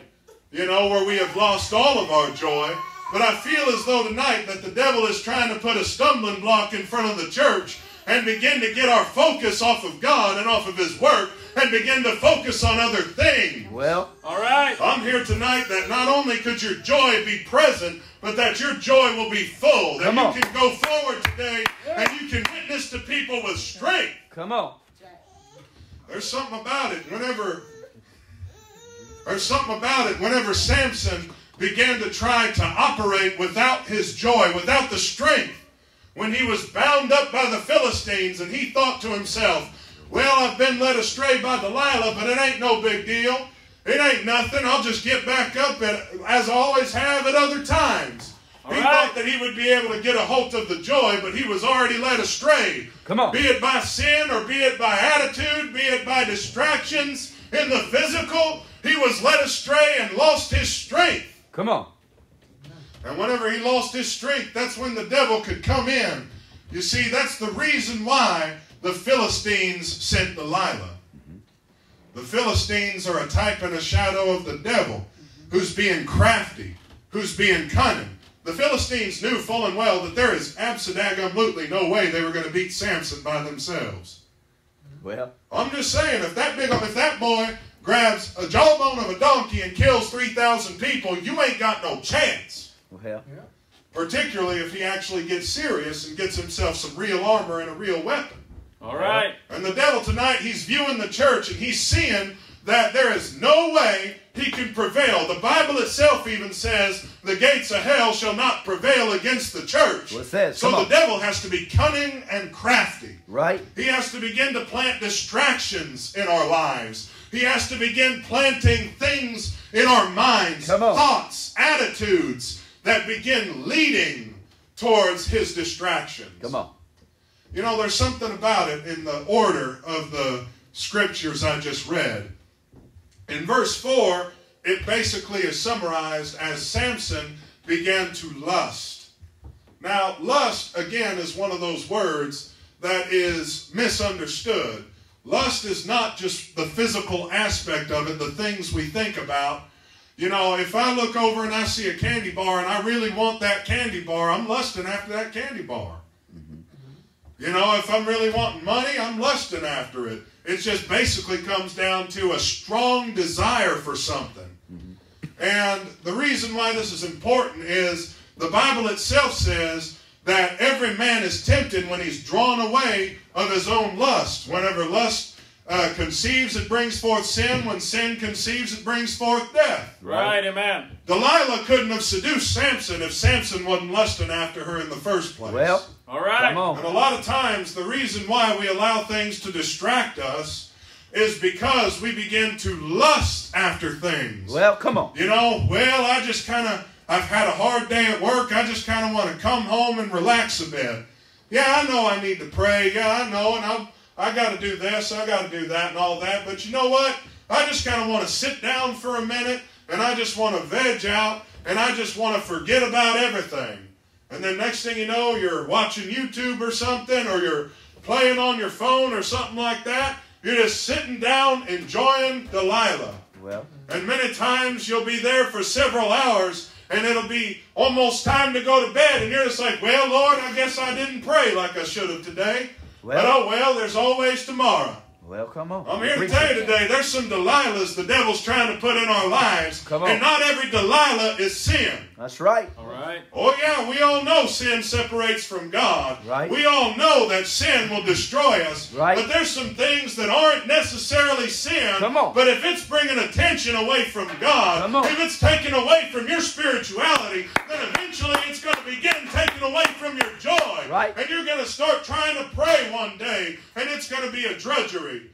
you know, where we have lost all of our joy. But I feel as though tonight that the devil is trying to put a stumbling block in front of the church and begin to get our focus off of God and off of His work and begin to focus on other things. Well, All right. I'm here tonight that not only could your joy be present, but that your joy will be full. That Come you on. can go forward today and you can witness to people with strength. come on. There's something about it. Whenever there's something about it. Whenever Samson began to try to operate without his joy, without the strength, when he was bound up by the Philistines, and he thought to himself, "Well, I've been led astray by Delilah, but it ain't no big deal. It ain't nothing. I'll just get back up at, as I always have at other times." he right. thought that he would be able to get a hold of the joy, but he was already led astray. Come on. Be it by sin or be it by attitude, be it by distractions in the physical, he was led astray and lost his strength. Come on. And whenever he lost his strength, that's when the devil could come in. You see, that's the reason why the Philistines sent Delilah. The Philistines are a type and a shadow of the devil who's being crafty, who's being cunning, the Philistines knew full and well that there is absolutely no way they were going to beat Samson by themselves. Well, I'm just saying, if that big, if that boy grabs a jawbone of a donkey and kills 3,000 people, you ain't got no chance. Well, Particularly if he actually gets serious and gets himself some real armor and a real weapon. All right. And the devil tonight, he's viewing the church and he's seeing that there is no way he can prevail. The Bible itself even says the gates of hell shall not prevail against the church. Well, it says, so come the on. devil has to be cunning and crafty. right? He has to begin to plant distractions in our lives. He has to begin planting things in our minds, Come on. thoughts, attitudes that begin leading towards his distractions. Come on. You know, there's something about it in the order of the scriptures I just read. In verse 4, it basically is summarized as Samson began to lust. Now, lust, again, is one of those words that is misunderstood. Lust is not just the physical aspect of it, the things we think about. You know, if I look over and I see a candy bar and I really want that candy bar, I'm lusting after that candy bar. Mm-hmm. You know, if I'm really wanting money, I'm lusting after it. It just basically comes down to a strong desire for something. Mm-hmm. And the reason why this is important is the Bible itself says that every man is tempted when he's drawn away of his own lust. Whenever lust uh, conceives, it brings forth sin. When sin conceives, it brings forth death. Right, amen. Delilah couldn't have seduced Samson if Samson wasn't lusting after her in the first place. Well, All right. come And a lot of times, the reason why we allow things to distract us is because we begin to lust after things. Well, come on. You know, well, I just kind of, I've had a hard day at work. I just kind of want to come home and relax a bit. Yeah, I know I need to pray. Yeah, I know, and I'm, I got to do this, I got to do that, and all that. But you know what? I just kind of want to sit down for a minute, and I just want to veg out, and I just want to forget about everything. And then next thing you know, you're watching YouTube or something, or you're playing on your phone or something like that. You're just sitting down enjoying Delilah. Well, And many times you'll be there for several hours and it'll be almost time to go to bed. And you're just like, well, Lord, I guess I didn't pray like I should have today. But Well- oh, well, there's always tomorrow. well, come on. I'm here to tell you today, there's some Delilahs the devil's trying to put in our lives. Come on. And not every Delilah is sin. That's right. All right. Oh, yeah, we all know sin separates from God. Right. We all know that sin will destroy us. Right. But there's some things that aren't necessarily sin. Come on. But if it's bringing attention away from God, Come on. if it's taken away from your spirituality, then eventually it's going to begin taken away from your joy. Right. And you're going to start trying to pray one day, and it's going to be a drudgery.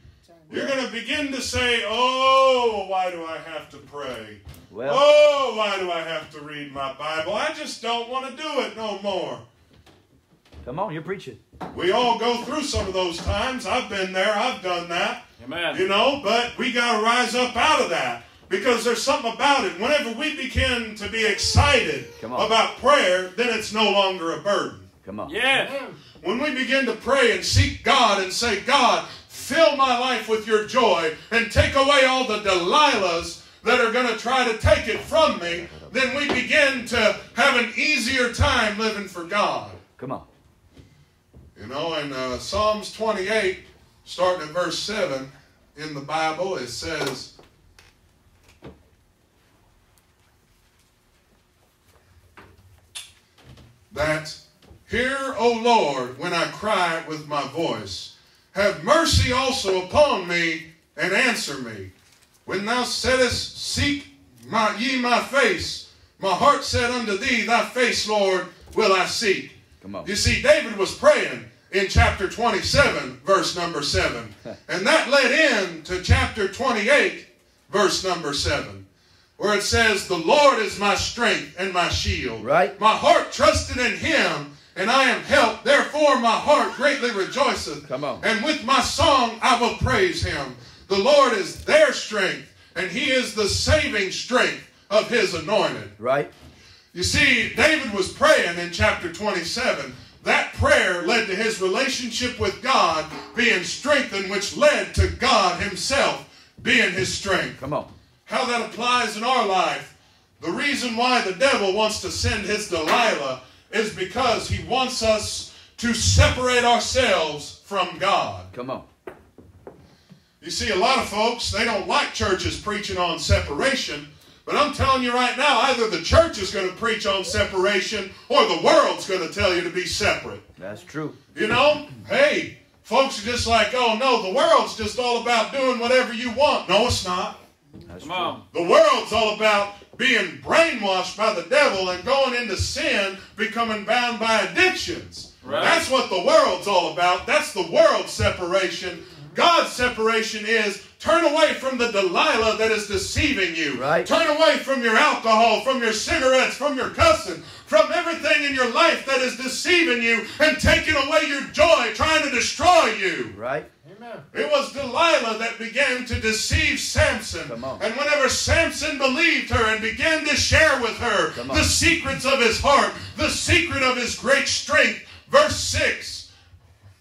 You're going to begin to say, Oh, why do I have to pray? Well, Oh, why do I have to read my Bible? I just don't want to do it no more. come on. You're preaching. We all go through some of those times. I've been there, I've done that, Amen. you know, but we got to rise up out of that because there's something about it. Whenever we begin to be excited Come on. about prayer, then it's no longer a burden. Come on. Yes. When we begin to pray and seek God and say, God, fill my life with your joy and take away all the Delilahs that are going to try to take it from me, then we begin to have an easier time living for God. Come on. You know, in uh, Psalms 28, starting at verse 7 in the Bible, it says, that, Hear, O Lord, when I cry with my voice. Have mercy also upon me and answer me. When thou saidst, Seek my, ye my face, my heart said unto thee, Thy face, Lord, will I seek. Come on. You see, David was praying in chapter 27, verse number 7. *laughs* And that led in to chapter 28, verse number 7, where it says, The Lord is my strength and my shield. Right. My heart trusted in him, and I am helped. Therefore, my heart greatly rejoiceth. Come on. And with my song I will praise him. The Lord is their strength, and he is the saving strength of his anointed. Right. You see, David was praying in chapter 27. That prayer led to his relationship with God being strengthened, which led to God himself being his strength. Come on. How that applies in our life. The reason why the devil wants to send his Delilah is because he wants us to separate ourselves from God. Come on. You see, a lot of folks, they don't like churches preaching on separation. But I'm telling you right now, either the church is going to preach on separation or the world's going to tell you to be separate. That's true. You know, hey, folks are just like, oh no, the world's just all about doing whatever you want. No, it's not. That's Come true. The world's all about being brainwashed by the devil and going into sin, becoming bound by addictions. Right. That's what the world's all about. That's the world's separation. God's separation is turn away from the Delilah that is deceiving you. Right. Turn away from your alcohol, from your cigarettes, from your cussing, from everything in your life that is deceiving you and taking away your joy, trying to destroy you. Right? It was Delilah that began to deceive Samson. And whenever Samson believed her and began to share with her the secrets of his heart, the secret of his great strength, verse 6,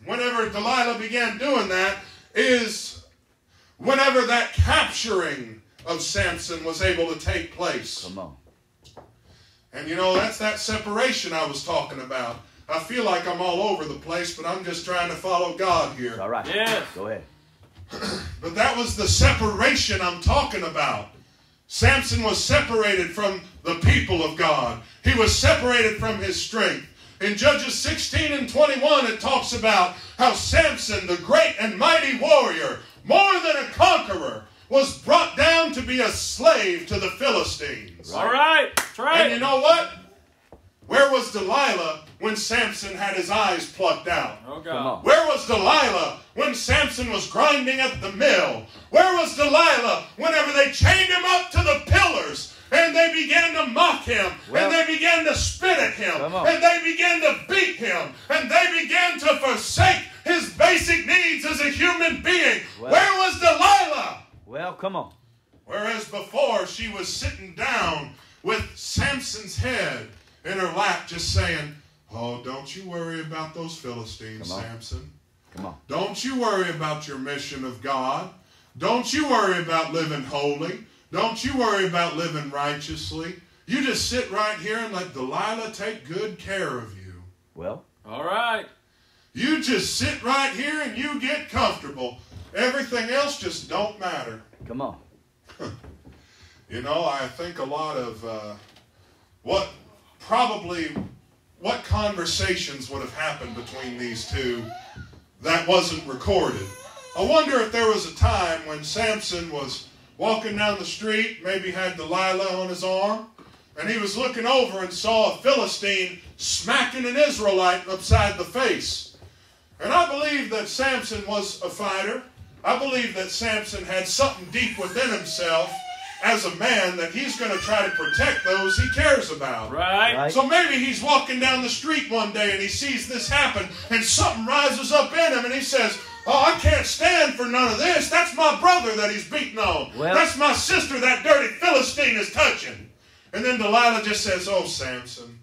whenever Delilah began doing that, is whenever that capturing of Samson was able to take place. Come on. And you know, that's that separation I was talking about. I feel like I'm all over the place, but I'm just trying to follow God here. It's all right. Yeah. Go ahead. *clears throat* But that was the separation I'm talking about. Samson was separated from the people of God. He was separated from his strength. In Judges 16 and 21, it talks about how Samson, the great and mighty warrior, more than a conqueror, was brought down to be a slave to the Philistines. All right. That's right. And you know what? Where was Delilah when Samson had his eyes plucked out? oh, God. Where was Delilah when Samson was grinding at the mill? Where was Delilah whenever they chained him up to the pillars and they began to mock him Well- and they began to spit at him and they began to beat him and they began to forsake his basic needs as a human being? Well- Where was Delilah? Well, come on. Whereas before she was sitting down with Samson's head in her lap, just saying, Oh, don't you worry about those Philistines, Come. Samson. Come on. Don't you worry about your mission of God. Don't you worry about living holy. Don't you worry about living righteously. You just sit right here and let Delilah take good care of you. Well, All right. You just sit right here and you get comfortable. Everything else just don't matter. come on. *laughs* You know, I think a lot of uh, what probably what conversations would have happened between these two that wasn't recorded. I wonder if there was a time when Samson was walking down the street, maybe had Delilah on his arm, and he was looking over and saw a Philistine smacking an Israelite upside the face. And I believe that Samson was a fighter. I believe that Samson had something deep within himself as a man that he's going to try to protect those he cares about. Right. Right. So maybe he's walking down the street one day and he sees this happen and something rises up in him and he says, Oh, I can't stand for none of this. That's my brother that he's beating on. Well- That's my sister that dirty Philistine is touching. And then Delilah just says, Oh, Samson,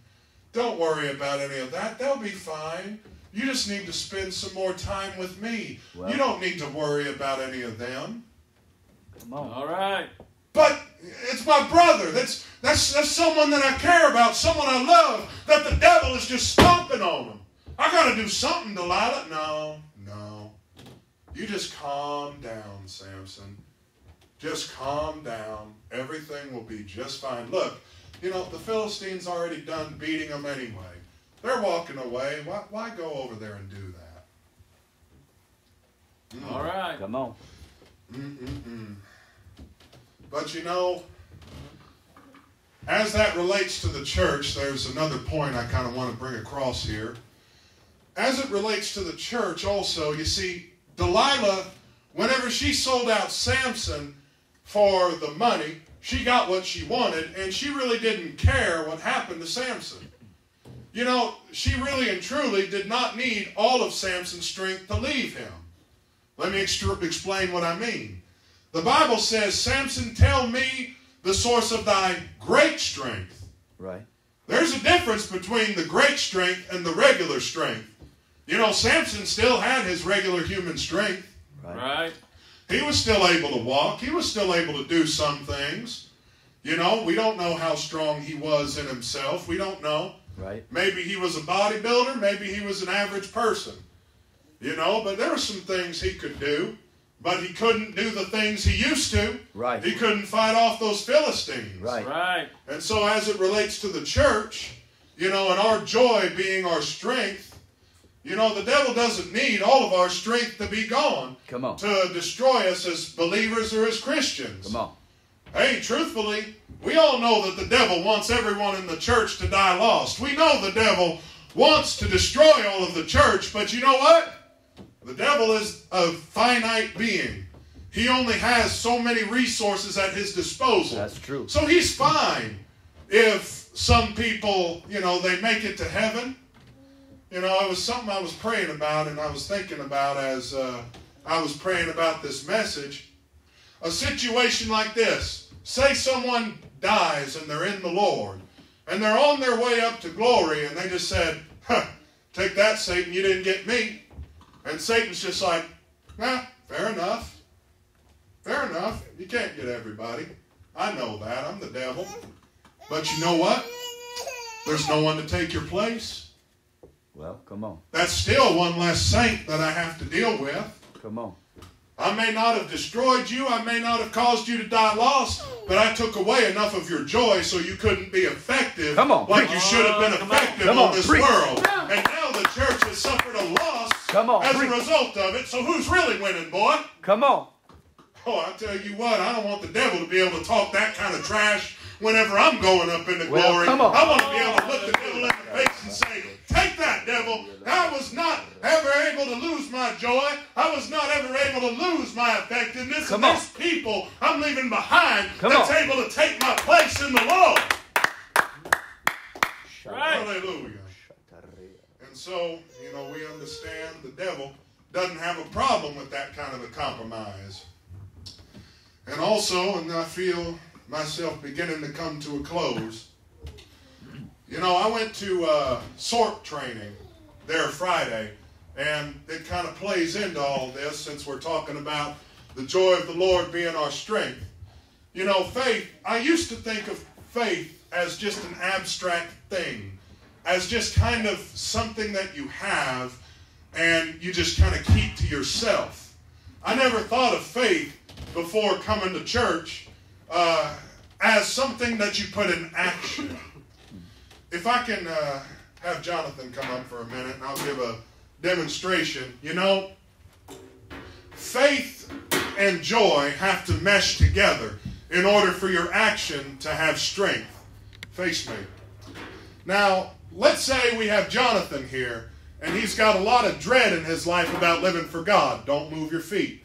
don't worry about any of that. They'll be fine. You just need to spend some more time with me. Well- you don't need to worry about any of them. Come on. All right. But it's my brother. That's that's that's someone that I care about, someone I love. That the devil is just stomping on him. I got to do something, Delilah. No, no. You just calm down, Samson. Just calm down. Everything will be just fine. Look, you know the Philistines already done beating them anyway. They're walking away. Why, why go over there and do that? Mm. All right. Come on. Mm-mm-mm. But you know, as that relates to the church, there's another point I kind of want to bring across here. As it relates to the church, also, you see, Delilah, whenever she sold out Samson for the money, she got what she wanted, and she really didn't care what happened to Samson. You know, she really and truly did not need all of Samson's strength to leave him. Let me explain what I mean. The Bible says, Samson, tell me the source of thy great strength. Right. There's a difference between the great strength and the regular strength. You know, Samson still had his regular human strength. Right. Right. He was still able to walk. He was still able to do some things. You know, we don't know how strong he was in himself. We don't know. Right. Maybe he was a bodybuilder. Maybe he was an average person. You know, but there were some things he could do, but he couldn't do the things he used to. Right. He couldn't fight off those Philistines. Right. Right. And so, as it relates to the church, you know, and our joy being our strength, you know, the devil doesn't need all of our strength to be gone Come on. to destroy us as believers or as Christians. Come on. Hey, truthfully, we all know that the devil wants everyone in the church to die lost. We know the devil wants to destroy all of the church, but you know what? The devil is a finite being. He only has so many resources at his disposal. That's true. So he's fine if some people, you know, they make it to heaven. You know, it was something I was praying about and I was thinking about as uh, I was praying about this message. A situation like this say someone dies and they're in the Lord and they're on their way up to glory and they just said, huh, take that, Satan, you didn't get me. And Satan's just like, nah, fair enough. Fair enough. You can't get everybody. I know that. I'm the devil. But you know what? There's no one to take your place. Well, come on. That's still one less saint that I have to deal with. Come on. I may not have destroyed you, I may not have caused you to die lost, but I took away enough of your joy so you couldn't be effective Come on, like preach. you should have been Come on. effective Come on on, this preach. world. And now the church has suffered a loss Come on, as preach. a result of it. So who's really winning, boy? Come on. Oh, I tell you what, I don't want the devil to be able to talk that kind of trash whenever I'm going up into Well, glory. come on. I want to be able to look the devil in the face and say, Take that, devil. I was not ever able to lose my joy. I was not ever able to lose my effectiveness. Come and on. there's people I'm leaving behind Come that's on. able to take my place in the Lord. Right. Hallelujah. And so, you know, we understand the devil doesn't have a problem with that kind of a compromise. And also, and I feel myself beginning to come to a close. You know, I went to uh, SORT training there Friday, and it kind of plays into all this since we're talking about the joy of the Lord being our strength. You know, faith, I used to think of faith as just an abstract thing, as just kind of something that you have and you just kind of keep to yourself. I never thought of faith before coming to church uh, as something that you put in action. If I can uh, have Jonathan come up for a minute and I'll give a demonstration. You know, faith and joy have to mesh together in order for your action to have strength. Face me. Now, let's say we have Jonathan here, and he's got a lot of dread in his life about living for God. Don't move your feet.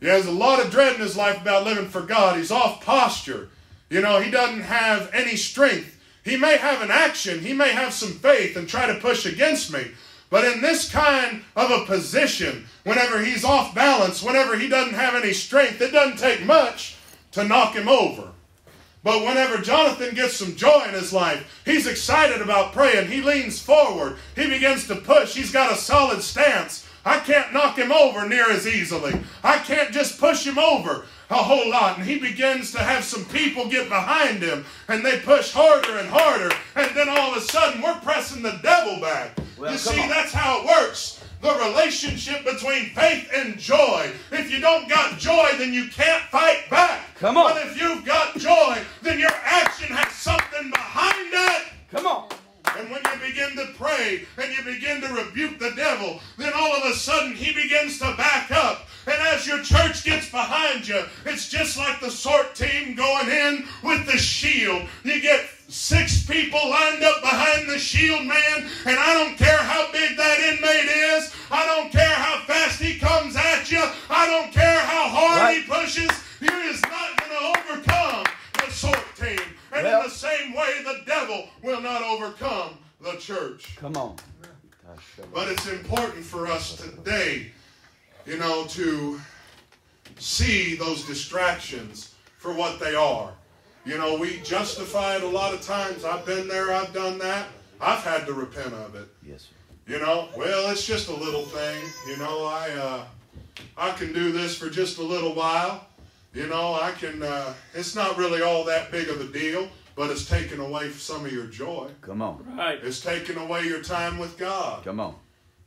He has a lot of dread in his life about living for God. He's off posture. You know, he doesn't have any strength. He may have an action, he may have some faith and try to push against me. But in this kind of a position, whenever he's off balance, whenever he doesn't have any strength, it doesn't take much to knock him over. But whenever Jonathan gets some joy in his life, he's excited about praying. He leans forward. He begins to push. He's got a solid stance. I can't knock him over near as easily. I can't just push him over a whole lot. And he begins to have some people get behind him and they push harder and harder. And then all of a sudden, we're pressing the devil back. Well, you see, on. that's how it works. The relationship between faith and joy. If you don't got joy, then you can't fight back. Come on. But if you've got joy, then your action has something behind it. Come on. And when you begin to pray and you begin to rebuke the devil, then all of a sudden he begins to back up. And as your church gets behind you, it's just like the sort team going in with the shield. You get six people lined up behind the shield man, and I don't care how big that inmate is. I don't care how fast he comes at you. I don't care how hard he pushes. You is not going to overcome the sort team. And Well- in the same way, the devil will not overcome the church. Come on. But it's important for us today, you know, to see those distractions for what they are. You know, we justify it a lot of times. I've been there, I've done that. I've had to repent of it. Yes, sir. You know, well, it's just a little thing. You know, I uh, I can do this for just a little while. You know, I can, uh, it's not really all that big of a deal, but it's taken away some of your joy. Come on. Right. It's taken away your time with God. Come on.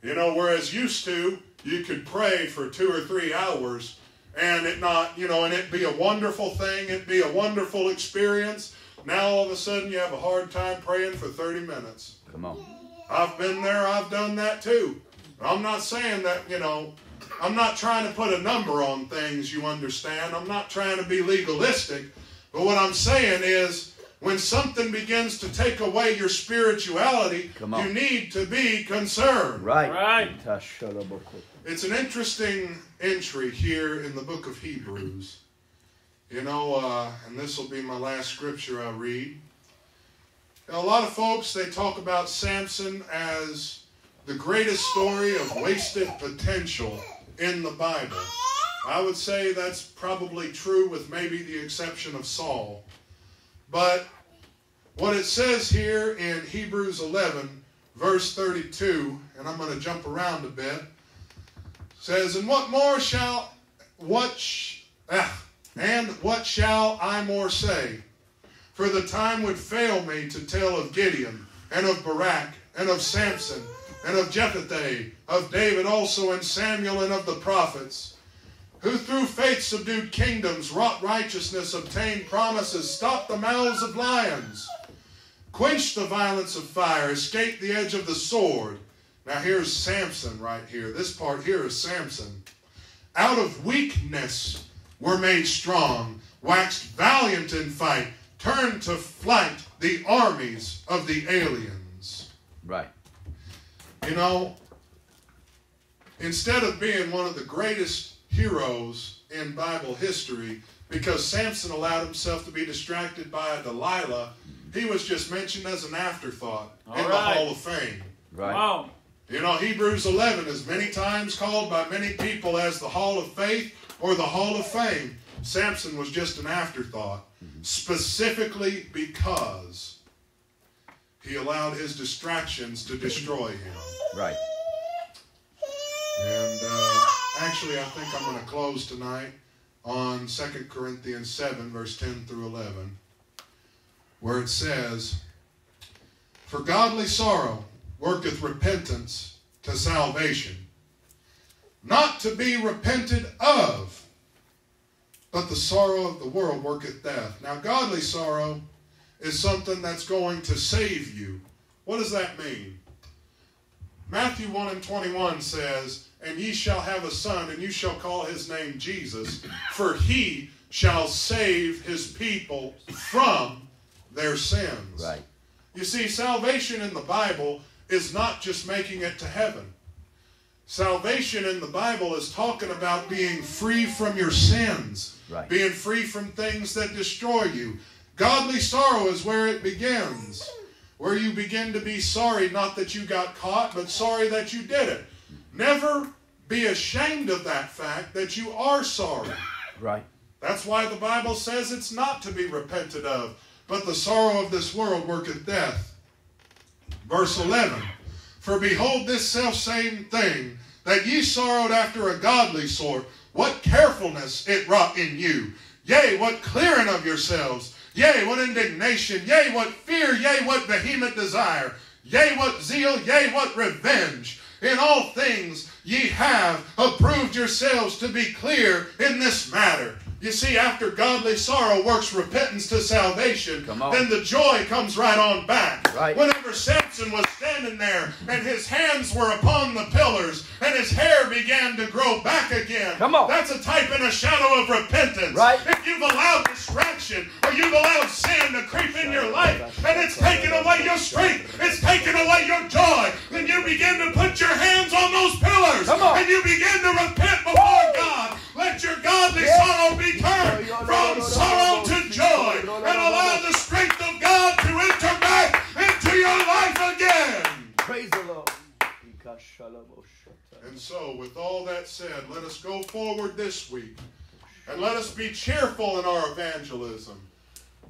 You know, whereas used to, you could pray for two or three hours and it not, you know, and it be a wonderful thing, it'd be a wonderful experience. Now all of a sudden you have a hard time praying for 30 minutes. Come on. I've been there, I've done that too. I'm not saying that, you know, I'm not trying to put a number on things, you understand. I'm not trying to be legalistic. But what I'm saying is, when something begins to take away your spirituality, Come you need to be concerned. Right. Right. It's an interesting entry here in the book of Hebrews. You know, uh, and this will be my last scripture I read. Now, a lot of folks, they talk about Samson as the greatest story of wasted potential in the Bible. I would say that's probably true with maybe the exception of Saul. But what it says here in Hebrews 11, verse 32, and I'm going to jump around a bit says, And what more shall what sh- ah, and what shall I more say? For the time would fail me to tell of Gideon and of Barak and of Samson and of Jephthah, of David also and Samuel and of the prophets, who through faith subdued kingdoms, wrought righteousness, obtained promises, stopped the mouths of lions, quenched the violence of fire, escaped the edge of the sword. Now here's Samson right here. This part here is Samson. Out of weakness were made strong, waxed valiant in fight, turned to flight the armies of the aliens. Right. You know, instead of being one of the greatest heroes in Bible history, because Samson allowed himself to be distracted by Delilah, he was just mentioned as an afterthought All in the. Hall of Fame. Right. Wow. You know, Hebrews 11 is many times called by many people as the Hall of Faith or the Hall of Fame. Samson was just an afterthought, mm-hmm. specifically because he allowed his distractions to destroy him. Right. And uh, actually, I think I'm going to close tonight on 2 Corinthians 7, verse 10 through 11, where it says, For godly sorrow worketh repentance to salvation, not to be repented of, but the sorrow of the world worketh death. Now, godly sorrow is something that's going to save you. What does that mean? Matthew 1 and 21 says, And ye shall have a son, and you shall call his name Jesus, for he shall save his people from their sins. Right. You see, salvation in the Bible is not just making it to heaven. Salvation in the Bible is talking about being free from your sins, Right. being free from things that destroy you. Godly sorrow is where it begins, where you begin to be sorry, not that you got caught, but sorry that you did it. Never be ashamed of that fact that you are sorry. Right. That's why the Bible says it's not to be repented of, but the sorrow of this world worketh death. Verse 11 For behold, this self same thing, that ye sorrowed after a godly sort, what carefulness it wrought in you. Yea, what clearing of yourselves. Yea, what indignation. Yea, what fear. Yea, what vehement desire. Yea, what zeal. Yea, what revenge. In all things ye have approved yourselves to be clear in this matter. You see, after godly sorrow works repentance to salvation, then the joy comes right on back. Right. Whenever Samson was standing there and his hands were upon the pillars and his hair began to grow back again, Come on. that's a type and a shadow of repentance. Right. If you've allowed distraction or you've allowed sin to creep in your life and it's taken away your strength, it's taken away your joy, then you begin to put your hands on those pillars and you begin to repent before God. Let your godly sorrow be turned from sorrow to joy and allow the strength of God to enter back into your life again. Praise the Lord. And so, with all that said, let us go forward this week and let us be cheerful in our evangelism.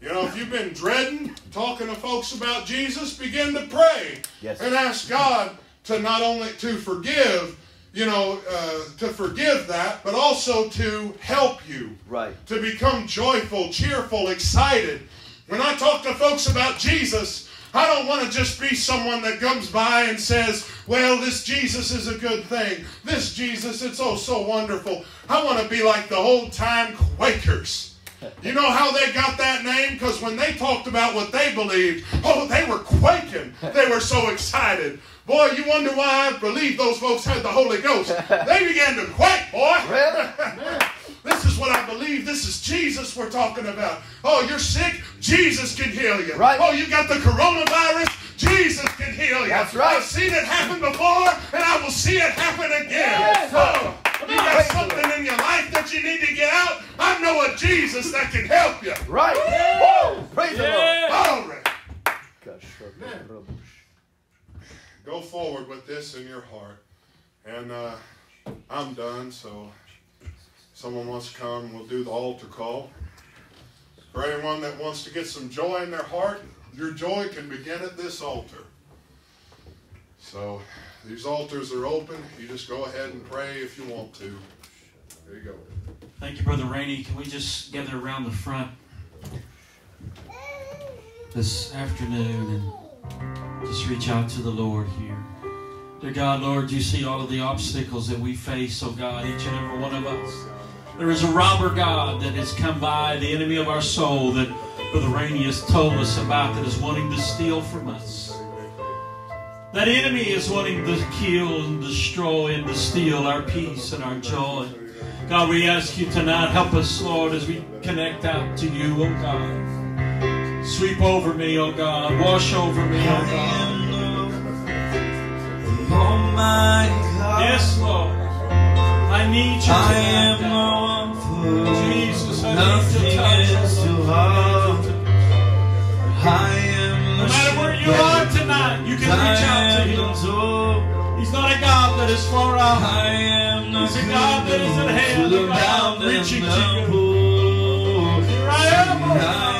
You know, if you've been dreading talking to folks about Jesus, begin to pray Yes. and ask God to not only to forgive you know, uh, to forgive that, but also to help you Right. to become joyful, cheerful, excited. When I talk to folks about Jesus, I don't want to just be someone that comes by and says, Well, this Jesus is a good thing. This Jesus, it's oh so wonderful. I want to be like the old time Quakers. You know how they got that name? Because when they talked about what they believed, oh, they were quaking. They were so excited. Boy, you wonder why I believe those folks had the Holy Ghost. *laughs* They began to quake, boy. *laughs* This is what I believe. This is Jesus we're talking about. Oh, you're sick? Jesus can heal you. Right. Oh, you got the coronavirus? Jesus can heal you. That's right. I've seen it happen before, and I will see it happen again. Yes, oh, you got something in your life that you need to get out? I know a Jesus that can help you. Right. Woo! Praise Glory. the Lord. Go forward with this in your heart. And uh, I'm done, so someone wants to come, we'll do the altar call. For anyone that wants to get some joy in their heart, your joy can begin at this altar. So these altars are open. You just go ahead and pray if you want to. There you go. Thank you, Brother Rainey. Can we just gather around the front this afternoon and just reach out to the Lord here? Dear God, Lord, you see all of the obstacles that we face, oh God, each and every one of us. There is a robber God that has come by, the enemy of our soul, that Brother Rainey has told us about, that is wanting to steal from us. That enemy is wanting to kill and destroy and to steal our peace and our joy. God, we ask you tonight, help us, Lord, as we connect out to you, oh God. Sweep over me, oh God. Wash over me, oh God. Yes, Lord. I need you I tonight, God. one for Jesus, I Nothing need your touch. is too hard. I am No matter where you are tonight, you can reach out to him. He's not a God that is far out. I am the He's a God that is at hand, to reaching to you. Here I am, am.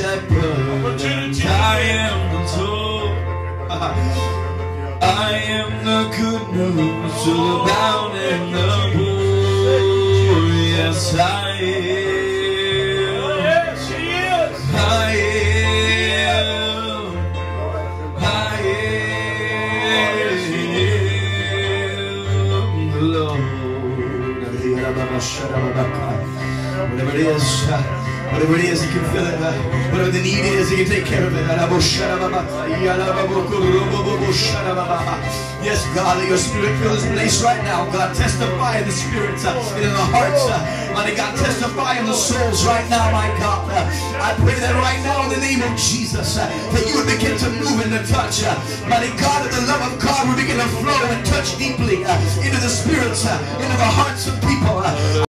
Shepherd, Opportunity. I am. I am the good news to the bound and the poor. Yes, I am. yes, He is. I am. I am the Lord. Whatever it is, whatever it is, He can fill it. uh, Whatever the need is, He can take care of it. Yes, God, let your spirit fill this place right now. God, testify in the spirits uh, and in the hearts. Uh, mighty God, testify in the souls right now, my God. Uh, I pray that right now in the name of Jesus, uh, that you would begin to move and to touch. Uh, mighty God, that the love of God would begin to flow and touch deeply uh, into the spirits, uh, into the hearts of people. Uh,